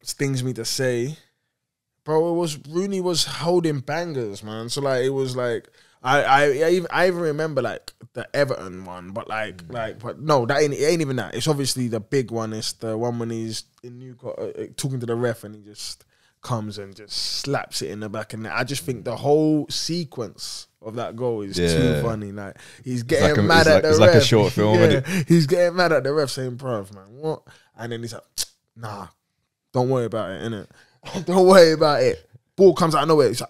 stings me to say, bro, it was Rooney was holding bangers, man. So like it was like I, I, I even I even remember like the Everton one, but like Mm. like but no, that ain't it ain't even that. It's obviously the big one. It's the one when he's in Newcastle uh, uh, talking to the ref and he just comes and just slaps it in the back. And I just think the whole sequence of that goal is too funny. Like he's getting like a- mad at like- the it's ref. It's like a short film, yeah, he's getting mad at the ref saying, "Bruv, man, what?" And then he's like, "Nah, don't worry about it, innit? don't worry about it." Ball comes out of nowhere. He's like,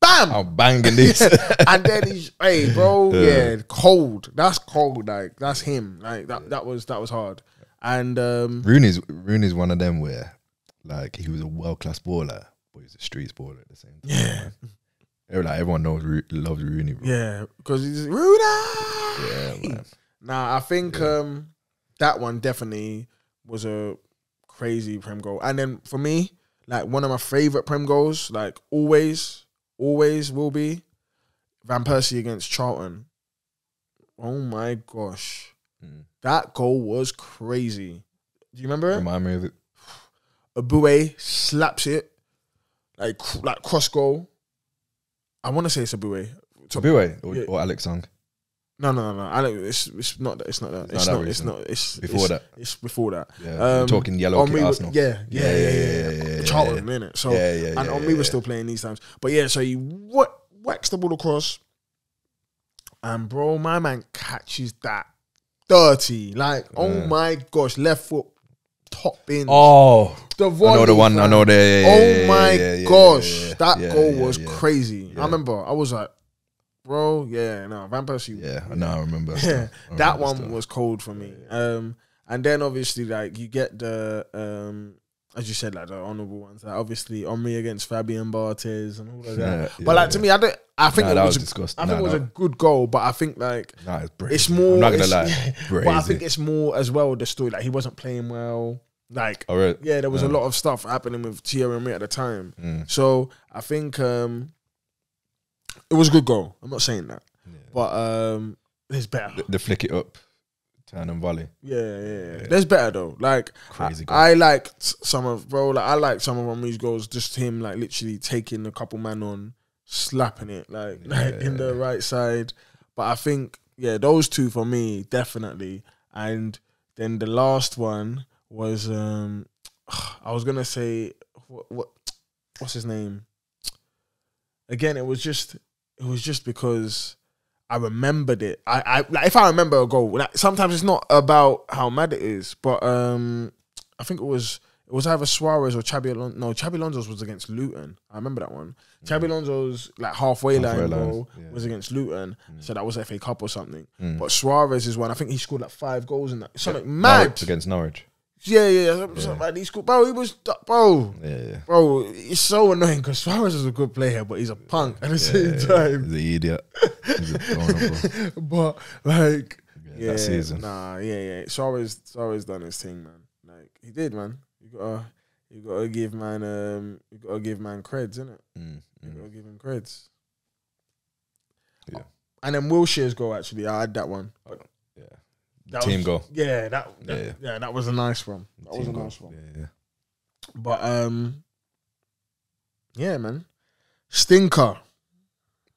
"Bam!" I'm banging this. and then he's, hey, bro, Yeah. yeah. cold. That's cold. Like that's him. Like that. That was that was hard. And um, Rooney's Rooney's one of them where like he was a world class baller, but he's a streets baller at the same time. yeah, Every- Like everyone knows loves Rooney, bro. yeah, because he's Ruda. Yeah, man. Nah, I think Yeah. um that one definitely was a crazy prem goal. And then for me, like one of my favorite prem goals, like always, always will be Van Persie against Charlton. Oh my gosh, Mm. that goal was crazy. Do you remember it? Remind me of it. Eboue slaps it like like cross goal. I want to say it's Eboue. Tabuwe or, Yeah. or Alex Song No, no, no, no. I don't, it's it's not that. It's not that. It's It's, not that. It's not. It's before it's, that. It's before that. Yeah, we're Um, talking yellow kit Arsenal. Yeah, yeah, yeah, yeah, yeah. yeah, yeah, Charlton, yeah. innit? So yeah, yeah, yeah, and yeah, Henry yeah. was still playing these times. But yeah, so he what whacks the ball across, and bro, my man catches that dirty. Like, oh my gosh, left foot top in. Oh, the I know the one. I know the. Yeah, yeah, Oh my yeah, yeah, gosh, yeah, yeah, that yeah, goal yeah, was yeah. crazy. Yeah. I remember I was like, bro, yeah, no, Van Persie. Yeah, I know. I remember. Yeah. I that one stuff. was cold for me. Um, and then obviously like you get the um, as you said, like the honourable ones. Like obviously Henry against Fabian Barthez and all of that. Yeah, but yeah, like to yeah. me, I don't. I think Nah, it was. was a- disgusting. I think Nah, it was a good goal, but I think like Nah, it's brazy. it's more. I'm not gonna lie. but I think it's more as well the story. Like he wasn't playing well. Like All right. yeah, there was a lot of stuff happening with Thierry Henry at the time. Mm. So I think um, it was a good goal. I'm not saying that, Yeah. but um, there's better. The, the flick it up, turn and volley. Yeah, yeah, yeah. Yeah. There's better though. Like Crazy I, goal. I liked some of bro. Like I like some of Henry's goals. Just him like literally taking a couple man on, slapping it like like in the right side. But I think yeah, those two for me definitely. And then the last one was um, I was gonna say what, what what's his name? Again, it was just it was just because I remembered it. I, I like if I remember a goal, like sometimes it's not about how mad it is, but um, I think it was it was either Suarez or Xabi Alonso. No, Xabi Alonso's was against Luton. I remember that one. Xabi Alonso's like halfway, Mm. Halfway line goal yeah. was against Luton, so that was FA Cup or something. Mm. But Suarez is one. I think he scored like five goals in that. Something Norwich mad. against Norwich. Yeah, yeah, yeah. Something, something like he scored. Bro, he was bro. Yeah, yeah. Bro, it's so annoying because Suarez is a good player, but he's a punk at the same time. He's an idiot. He's a but like, Yeah, that season. nah, yeah, yeah. Suarez, Suarez done his thing, man. Like he did, man. You gotta, you gotta give man, um, you gotta give man creds, innit? Mm, You mm. gotta give him creds. Yeah. And then Wilshere's goal, actually, I had that one. Yeah. That Team was- goal. Yeah, that, that Yeah, yeah, that was a nice one. That was a goal. nice one. Yeah, yeah. But um, yeah, man. Stinker.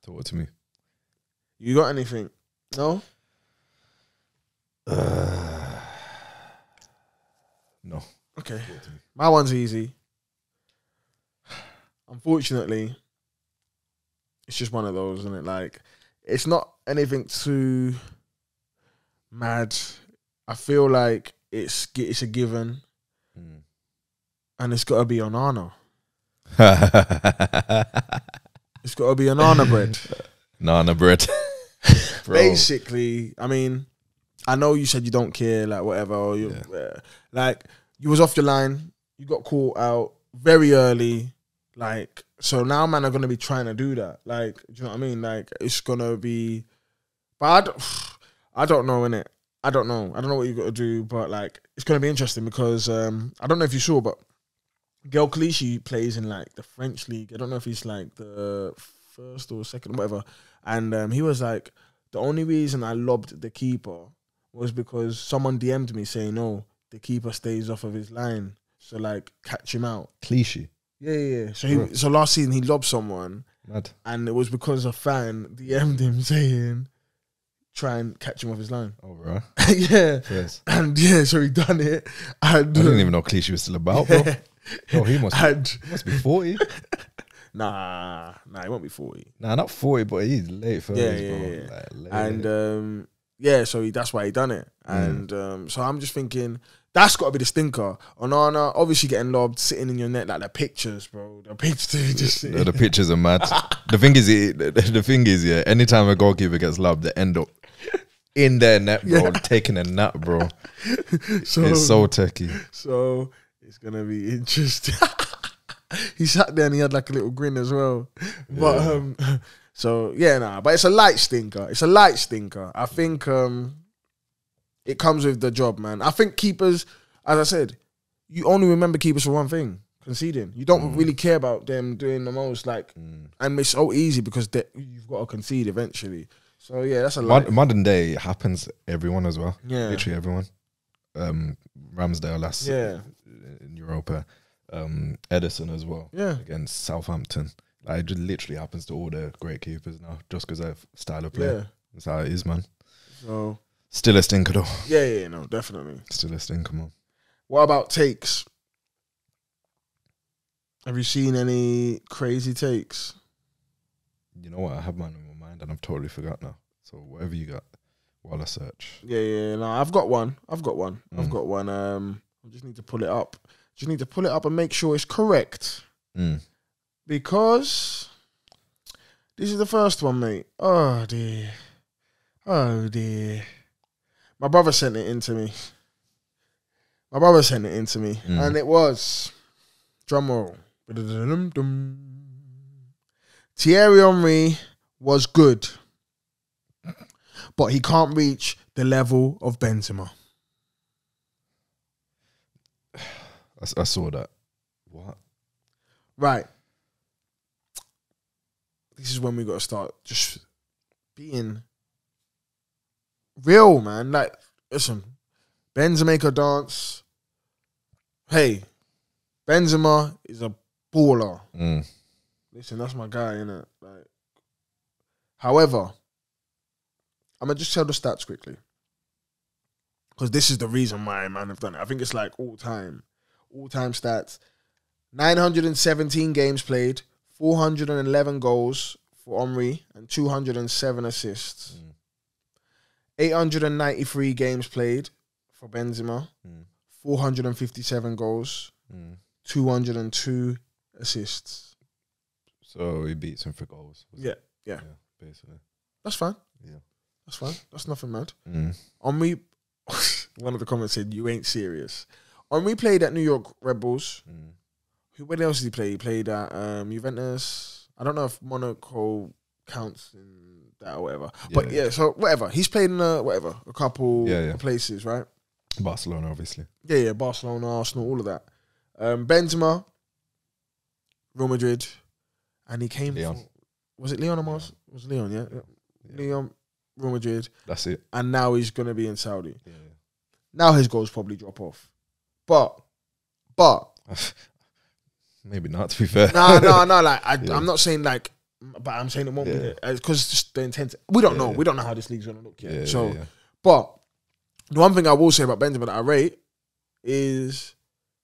Talk to me. You got anything? No. Uh, no. Okay. Talk to me. My one's easy. Unfortunately, it's just one of those, isn't it? Like, it's not anything too mad. I feel like it's it's a given, Mm. and it's got to be Onana. It's got to be an honor bread. Nana bread. Basically, I mean, I know you said you don't care, like whatever, or you, uh, like you was off your line, you got caught out very early, like so now man are gonna be trying to do that, like do you know what I mean? Like it's gonna be, but I don't, know in it. I don't know. I don't know what you got to do, but like it's gonna be interesting because um I don't know if you saw, but Gael Clichy plays in like the French league. I don't know if he's like the first or second, whatever. And um, he was like, the only reason I lobbed the keeper was because someone DM'd me saying, "No, the keeper stays off of his line, so like catch him out." Clichy. Yeah, yeah. yeah. So he, so last season he lobbed someone, Mad. and it was because a fan DM'd him saying, "Try and catch him off his line." Oh, bro. yeah, Yes. and yeah, so he done it, and I didn't even know Clichy was still about, bro. Oh, he must, and he must be 40. nah, nah, he won't be forty. Nah, not 40, but he's late 30s, Yeah, yeah, bro. yeah. Like, and um, yeah, so he, that's why he done it. Mm. And um, so I'm just thinking that's got to be the stinker. Onana obviously getting lobbed, sitting in your net like the pictures, bro. The pictures just the, the pictures are mad. the thing is, the, the thing is, yeah. Anytime a goalkeeper gets lobbed, they end up in their net, bro, Yeah. taking a nap, bro. so It's so techie. so it's gonna be interesting. he sat there and he had like a little grin as well. But Yeah. um, so yeah, nah. But it's a light stinker. It's a light stinker. I think um, it comes with the job, man. I think keepers, as I said, you only remember keepers for one thing: conceding. You don't really care about them doing the most. Like, Mm. and it's so easy because you've got to concede eventually. So yeah, that's a. Mod- modern day happens everyone as well. yeah, Literally everyone. Um, Ramsdale last yeah, in Europa. Um, Ederson as well yeah. against Southampton. Like it just literally happens to all the great keepers now, just because of style of play. Yeah. That's how it is, man. So Still a stinker though. yeah, yeah, no, definitely. Still a stinker, man. What about takes? Have you seen any crazy takes? You know what? I have mine and I've totally forgot now. So whatever you got, while I search. Yeah, yeah, no, I've got one. I've got one. I've Mm. got one. Um, I just need to pull it up. Just need to pull it up and make sure it's correct Mm. because this is the first one, mate. Oh dear, oh dear. My brother sent it in to me. My brother sent it in to me, Mm. and it was drum roll. Thierry Henry was good, but he can't reach the level of Benzema. I saw that. What? Right. This is when we got to start just being real, man. Like, listen, Benzema can dance. Hey, Benzema is a baller. Mm. Listen, that's my guy, innit? Like, however, I'm gonna just tell the stats quickly because this is the reason why man have done it. I think it's like all time, all time stats: 917 games played, 411 goals for Omri, and 207 assists. Mm. 893 games played for Benzema, Mm. 457 goals, Mm. 202 assists. So he beats him for goals. Yeah, yeah. That's fine. Yeah. That's fine. That's nothing mad. Mm. Henri, one of the comments said, "You ain't serious." On we played at New York Rebels. Bulls. Mm. Who? Where else did he play? He played at um, Juventus. I don't know if Monaco counts in that or whatever. But Yeah. yeah, so whatever. He's played in a whatever a couple Yeah, yeah. places, right? Barcelona, obviously. Yeah, yeah. Barcelona, Arsenal, all of that. Um, Benzema, Real Madrid, and he came. Lyon. For, was it Lyon or Mars? Was Lyon? Yeah. yeah. Lyon, Real Madrid, That's it. and now he's gonna be in Saudi. Yeah. Now his goals probably drop off. But, but, Maybe not. To be fair. no, no, no. Like, I, Yeah. I'm not saying like, but I'm saying it won't Yeah. be because uh, just the intent. We don't know. We don't know how this league's gonna look yet. Yeah, so, but the one thing I will say about Benzema that I rate is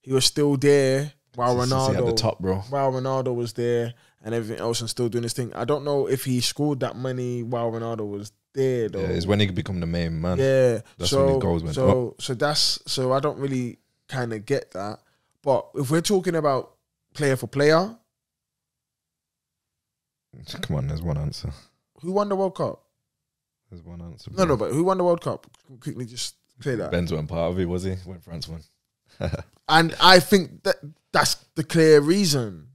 he was still there while Since he Ronaldo at the top, bro. while Ronaldo was there and everything else and still doing his thing. I don't know if he scored that money while Ronaldo was there though. Yeah, it's when he could become the main man. Yeah. That's so, when his goals went so, so that's so I don't really kind of get that. But if we're talking about player for player, Come on, there's one answer. who won the World Cup? There's one answer. No, no, but who won the World Cup? Quickly, just clear that. Benz wasn't part of it, was he? When France won. And I think that that's the clear reason.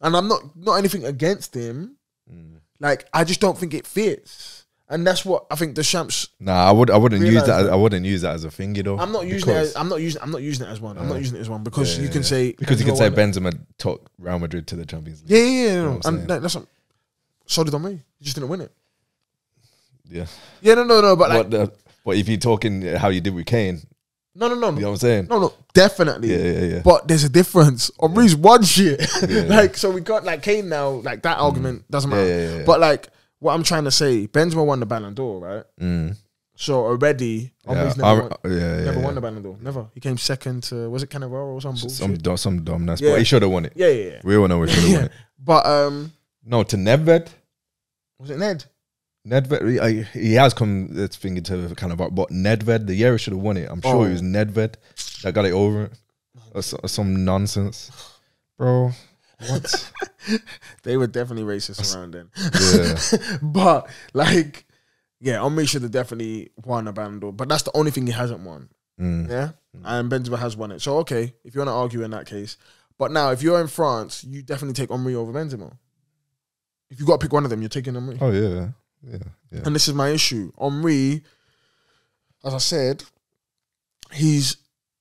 And I'm not not anything against him. Mm. Like I just don't think it fits. And that's what I think the champs. Nah, I would. I wouldn't use that. that. I wouldn't use that as a thing, you know. I'm not using it. As, I'm not using. I'm not using it as one. I'm not using it as one because Yeah, you can yeah. say because you can say. Benzema took Real Madrid to the Champions League. Yeah, yeah, yeah. know what I'm and that, that's not, so did on me. He just didn't win it. Yeah. Yeah, no, no, no. But like, But, the, but if you're talking how you did with Kane, No, no, no, You know no, what I'm saying? no, no. Definitely. Yeah, yeah, yeah. But there's a difference. Henri's one shit. Yeah. like, so we got like Kane now. Like that argument doesn't matter. yeah, yeah. But like, what I'm trying to say, Benzema won the Ballon d'Or, right? Mm. So already, Yeah, Henri's never, won, yeah, yeah, never won the Ballon d'Or. Never. He came second to was it Cannavaro or some bullshit? Some dumb, some dumbness, Yeah. but he should have won it. yeah, yeah, yeah. We all know he should have won it. But um, No, to Nedved. was it Ned? Nedved, I, uh, he has come this thing to kind of, but Nedved, the year he should have won it. I'm sure Oh. it was Nedved that got it over it. Or, so- or some nonsense, bro. What? They were definitely racist around then. yeah, but like, yeah, Henri should have definitely won a Ballon d'Or. But that's the only thing he hasn't won. Mm. Yeah, mm. and Benzema has won it. So okay, if you want to argue in that case, but now if you're in France, you definitely take Henri over Benzema. If you got to pick one of them, you're taking Henri. Oh yeah, yeah, yeah. And this is my issue. Henri, as I said, he's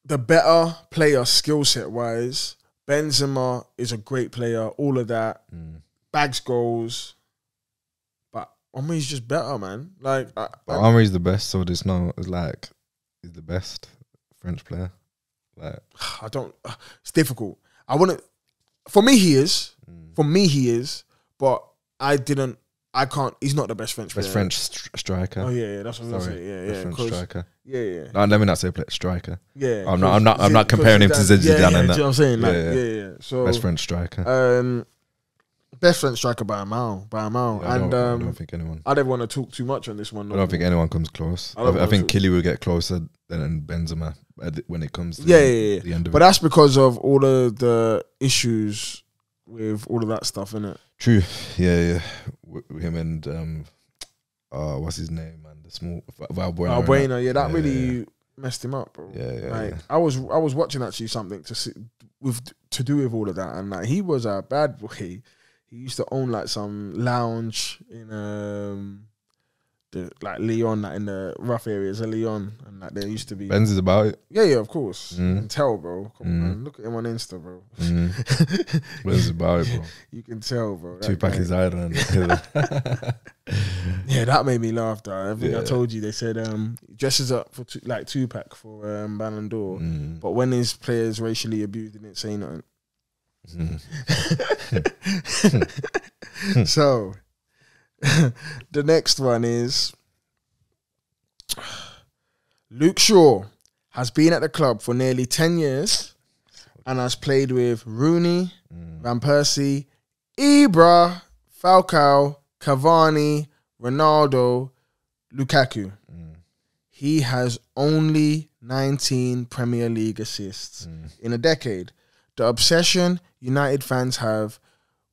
the better player skill set wise. Benzema is a great player, all of that. Mm. Bags goals. But Henri's just better, man. Like, I, But I, Henri's the best, so there's no it's like he's the best French player. Like, I don't, it's difficult. I want to, for me, he is. mm. For me, he is. But I didn't, I can't, he's not the best French best player. French stri- striker. Oh, yeah, yeah, that's what I was Sorry, going. Yeah, yeah. French striker. Yeah, yeah. No, let me not say play, striker. Yeah, I'm not- I'm not- I'm not comparing him to Zidane Yeah, yeah, and do you that. know what I'm saying? Like, Yeah, yeah, yeah. yeah. So, best French striker. um, best French striker by a mile, by a mile. Yeah, I, and don't, I um, don't think anyone. I don't want to talk too much on this one. I don't think anyone comes close. I I, don't I think Killy will get closer than Benzema when it comes to Yeah, the, yeah, yeah. the end of But it. that's because of all of the issues with all of that stuff, in it. True. Yeah, yeah. Him and um, uh, what's his name, man? The small Valbuena. And Bueno, yeah, that Yeah, really messed him up, bro. Yeah, yeah, like yeah. I was, I was watching actually something to see with to do with all of that, and like he was a bad boy. He used to own like some lounge in um, the like Lyon, like in the rough areas of Lyon, and like there used to be. Benz is about it. Yeah, yeah, of course. Mm. You can tell, bro. Come on, Mm. man. Look at him on Insta, bro. Mm. Benz is about it, bro. you can tell, bro. That Tupac guy- is Ireland. Yeah, that made me laugh. Though I think I told you they said um he dresses up for tu- like Tupac for um Ballon d'Or, Mm. but when his players racially abused, he didn't say nothing. Mm. so the next one is Luke Shaw has been at the club for nearly 10 years and has played with Rooney, Mm. Van Persie, Ibra, Falcao, Cavani, Ronaldo, Lukaku. Mm. He has only 19 Premier League assists Mm. in a decade. The obsession United fans have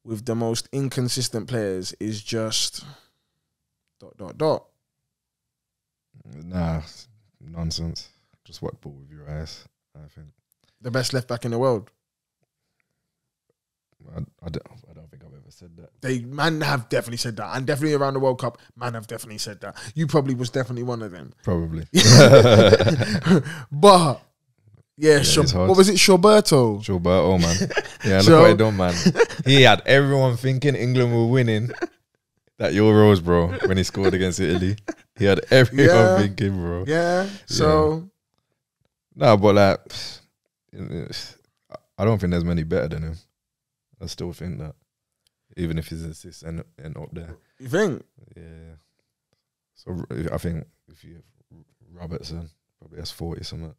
with the most inconsistent players is just dot dot dot. Nah, nonsense. Just watch ball with your eyes. I think. The best left back in the world. I, I, don't, I don't think I've ever said that. They man have definitely said that, and definitely around the World Cup, man have definitely said that. You probably was definitely one of them. Probably. but yeah, Shab- what was it, Shawberto? Oh man, yeah, look what he done, man. He had everyone thinking England were winning that Euros, bro. When he scored against Italy, he had everyone Yeah. thinking, bro. Yeah, so No, but like, I don't think there's many better than him. I still think that, even if his assists end, end up there, you think? yeah. So I think if you have Robertson, probably has forty something.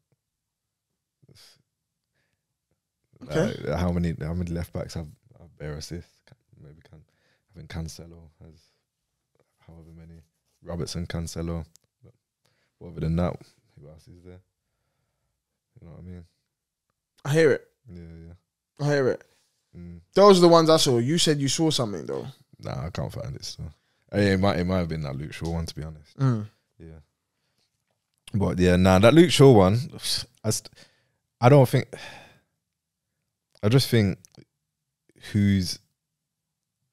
Okay. Like, how many how many left backs have, have bare assists? Maybe can I think Cancelo has however many. Robertson, Cancelo. But other than that, who else is there? You know what I mean? I hear it. Yeah, yeah. I hear it. Mm. Those are the ones I saw. You said you saw something though. Nah, I can't find it. So it might it might have been that Luke Shaw one to be honest. Mm. Yeah. But yeah, nah, that Luke Shaw one, I, st- I don't think. I just think who's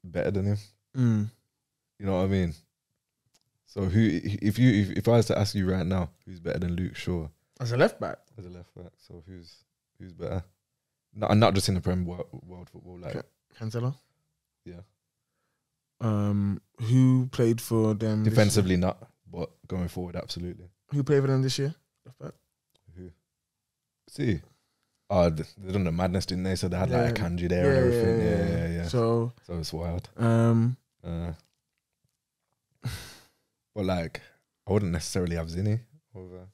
better than him. Mm. You know what I mean? So who, if you, if, if I was to ask you right now, who's better than Luke Shaw As a left back, as a left back? So who's who's better? Not not just in the Premier world, world football, like. Cancelo. yeah, Um, who played for them? defensively not, but going forward, absolutely. Who played for them this year? Left back. See, oh, th- they done the madness, didn't they? So they had like a Yeah. kanji there and everything. Yeah, yeah, yeah. So, So it's wild. um, Uh, but like, I wouldn't necessarily have Zinni over.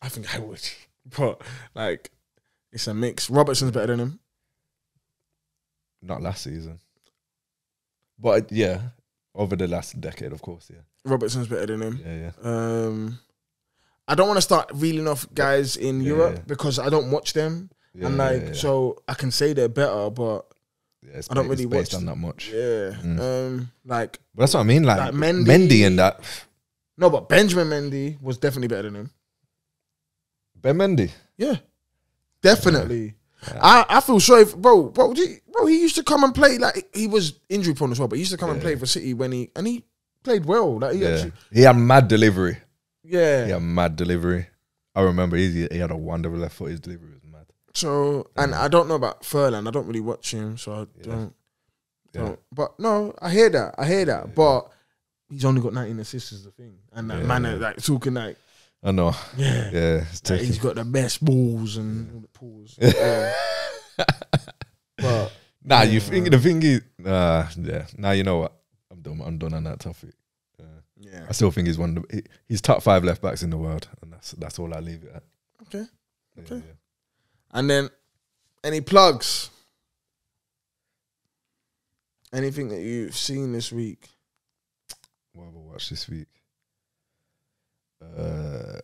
I think I would, but like, it's a mix. Robertson's better than him. Not last season, but yeah, over the last decade, of course. Yeah, Robertson's better than him. yeah, yeah. Um, I don't want to start reeling off guys in Yeah, Europe yeah. because I don't watch them, yeah and like so I can say they're better, but yeah, I don't really watch on that much. yeah, Mm. um, like But that's what I mean. Like, Like Mendy- Mendy, and that no, but Benjamin Mendy was definitely better than him. Ben Mendy. Yeah, definitely. I, I feel sorry, for, bro. Bro, he, bro, he used to come and play like he was injury prone as well, but he used to come and play for City when he and he played well. Like he Yeah, actually, he had mad delivery. Yeah. Yeah, mad delivery. I remember he he had a wonderful left foot. His delivery was mad. So and I don't know about Furlan. I don't really watch him, so I Yeah. don't. Yeah. don't. But no, I hear that. I hear that. Yeah. But he's only got 19 assists is the thing, and that Yeah, man yeah. like talking like I know. yeah, Yeah, like, he's got the best balls and all the pools. Yeah. but Nah, you Yeah. think the thing is, uh, yeah. Now you know what? I'm done. I'm done on that topic. Yeah, I still think he's one. Of the, he, he's top five left backs in the world, and that's that's all I leave it at. Okay. Yeah, Okay. yeah. and then any plugs? Anything that you've seen this week? What have I watched this week? Uh,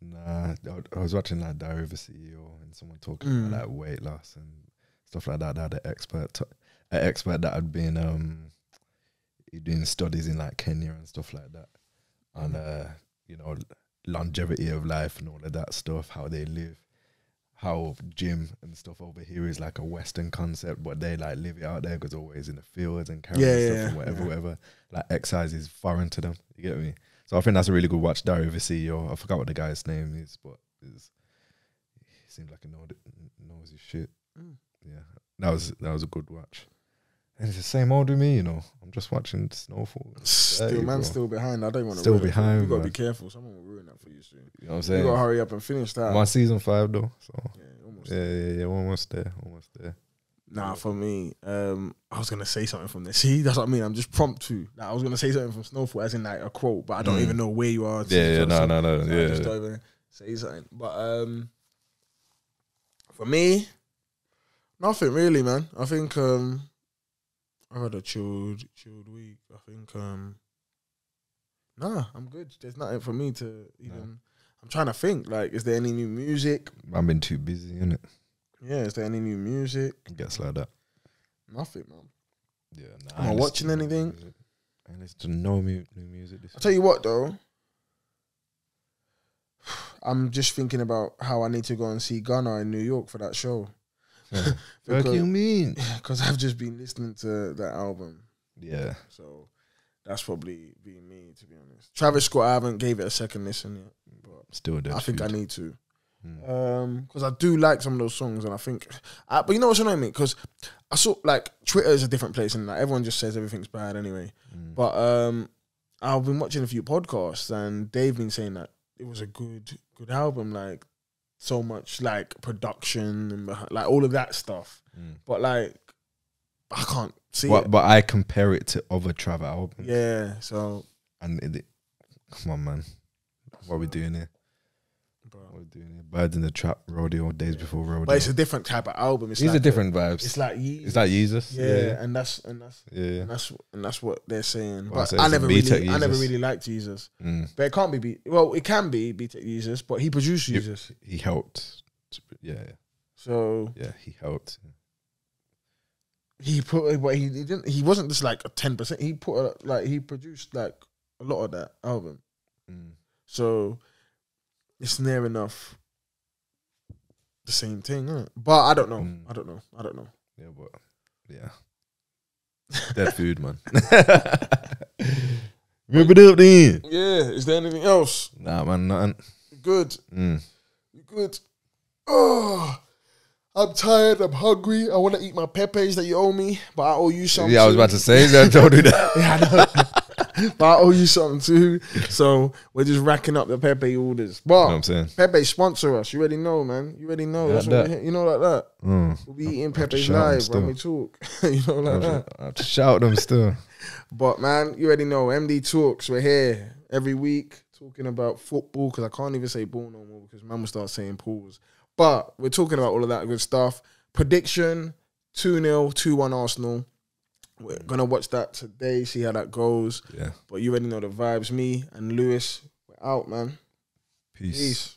nah, I- I was watching like Diary of a CEO and someone talking Mm. about like weight loss and stuff like that. They had an expert, an expert that had been um doing studies in like Kenya and stuff like that, and uh, you know longevity of life and all of that stuff, how they live, how gym and stuff over here is like a Western concept, but they like live it out there because always in the fields and carrying Yeah, stuff yeah, and whatever, yeah. whatever. Like exercise is foreign to them. You get me? So I think that's a really good watch. Diary of a CEO. I forgot what the guy's name is, but it's, he seems like a knows his shit. Mm. Yeah, that was that was a good watch. And it's the same old with me, you know. I'm just watching Snowfall. Still, man, bro. still behind. I don't want to. Still behind, You gotta man. be careful. Someone will ruin that for you soon. You know what I'm saying? You gotta hurry up and finish that. I'm season five though, so yeah, almost. yeah, yeah, yeah, almost there, almost there. Nah, for me, um, I was gonna say something from this. See, that's what I mean. I'm just prompt to. Like, I was gonna say something from Snowfall, as in like a quote, but I don't Mm. even know where you are. Yeah, yeah, no, no, no, So I yeah. just don't even say something. But um, for me, nothing really, man. I think um, I had a chilled, chilled week. I think um, nah, I'm good. There's nothing for me to even. I'm trying to think. Like, is there any new music? I've been too busy, innit? Yeah, is there any new music? It gets like that. Nothing, man. Yeah, nah, Am I ain't watching anything? And it's to no mu- new music this I'll tell you what, though. I'm just thinking about how I need to go and see Gunna in New York for that show. Week. What do you mean? Because I've just been listening to that album. Yeah, So that's probably being me, to be honest. Travis Scott, I haven't gave it a second listen yet. But still. I think I need to. Hmm. Um, because I do like some of those songs, and I think, I, but you know what's annoying me? Because I saw like Twitter is a different place, and like everyone just says everything's bad anyway. Mm. But um, I've been watching a few podcasts, and they've been saying that it was a good, good album. Like so much like production and like all of that stuff. Mm. But like, I can't see But it. but I compare it to other Trevor albums. Yeah, so and it, come on, man, what are we doing here? Bro. Doing here? Birds in the Trap, Rodeo, Days Before Rodeo. but it's a different type of album. It's These like are different vibes. It's like Yeezus. Is that Jesus? yeah, and that's and that's yeah, yeah. and that's and that's what they're saying. Well, but I it's a never really, I never really liked Yeezus. Mm. But it can't be. B- well, it can be B Tech Jesus, but he produced Yeezus, He helped. Yeah, yeah, so yeah. He helped. he put. But he, he didn't. He wasn't just like a ten percent. He put a, like he produced like a lot of that album. Mm. So it's near enough the same thing, is But I don't know. Mm. I don't know. I don't know. Yeah, but yeah, dead food, man. Rip it up then. Yeah. Is there anything else? Nah, man, nothing. Good. Mm. You good? Oh, I'm tired. I'm hungry. I want to eat my pepes that you owe me, but I owe you something. Yeah, I was about to say that. Don't do that. Yeah, I know. But I owe you something too. So we're just racking up the Pepe orders. You know what But I'm saying? Pepe sponsor us. You already know, man. You already know. Like that. you know like that. Mm. We'll be eating Pepe's live when we talk. you know like that. I have to shout them still. But man, you already know. MD talks. We're here every week talking about football because I can't even say ball no more because man will start saying pools. But we're talking about all of that good stuff. Prediction: two 0 two one Arsenal. We're gonna watch that today. See how that goes. Yeah. But you already know the vibes. Me and Lewis, we're out, man. Peace. Peace.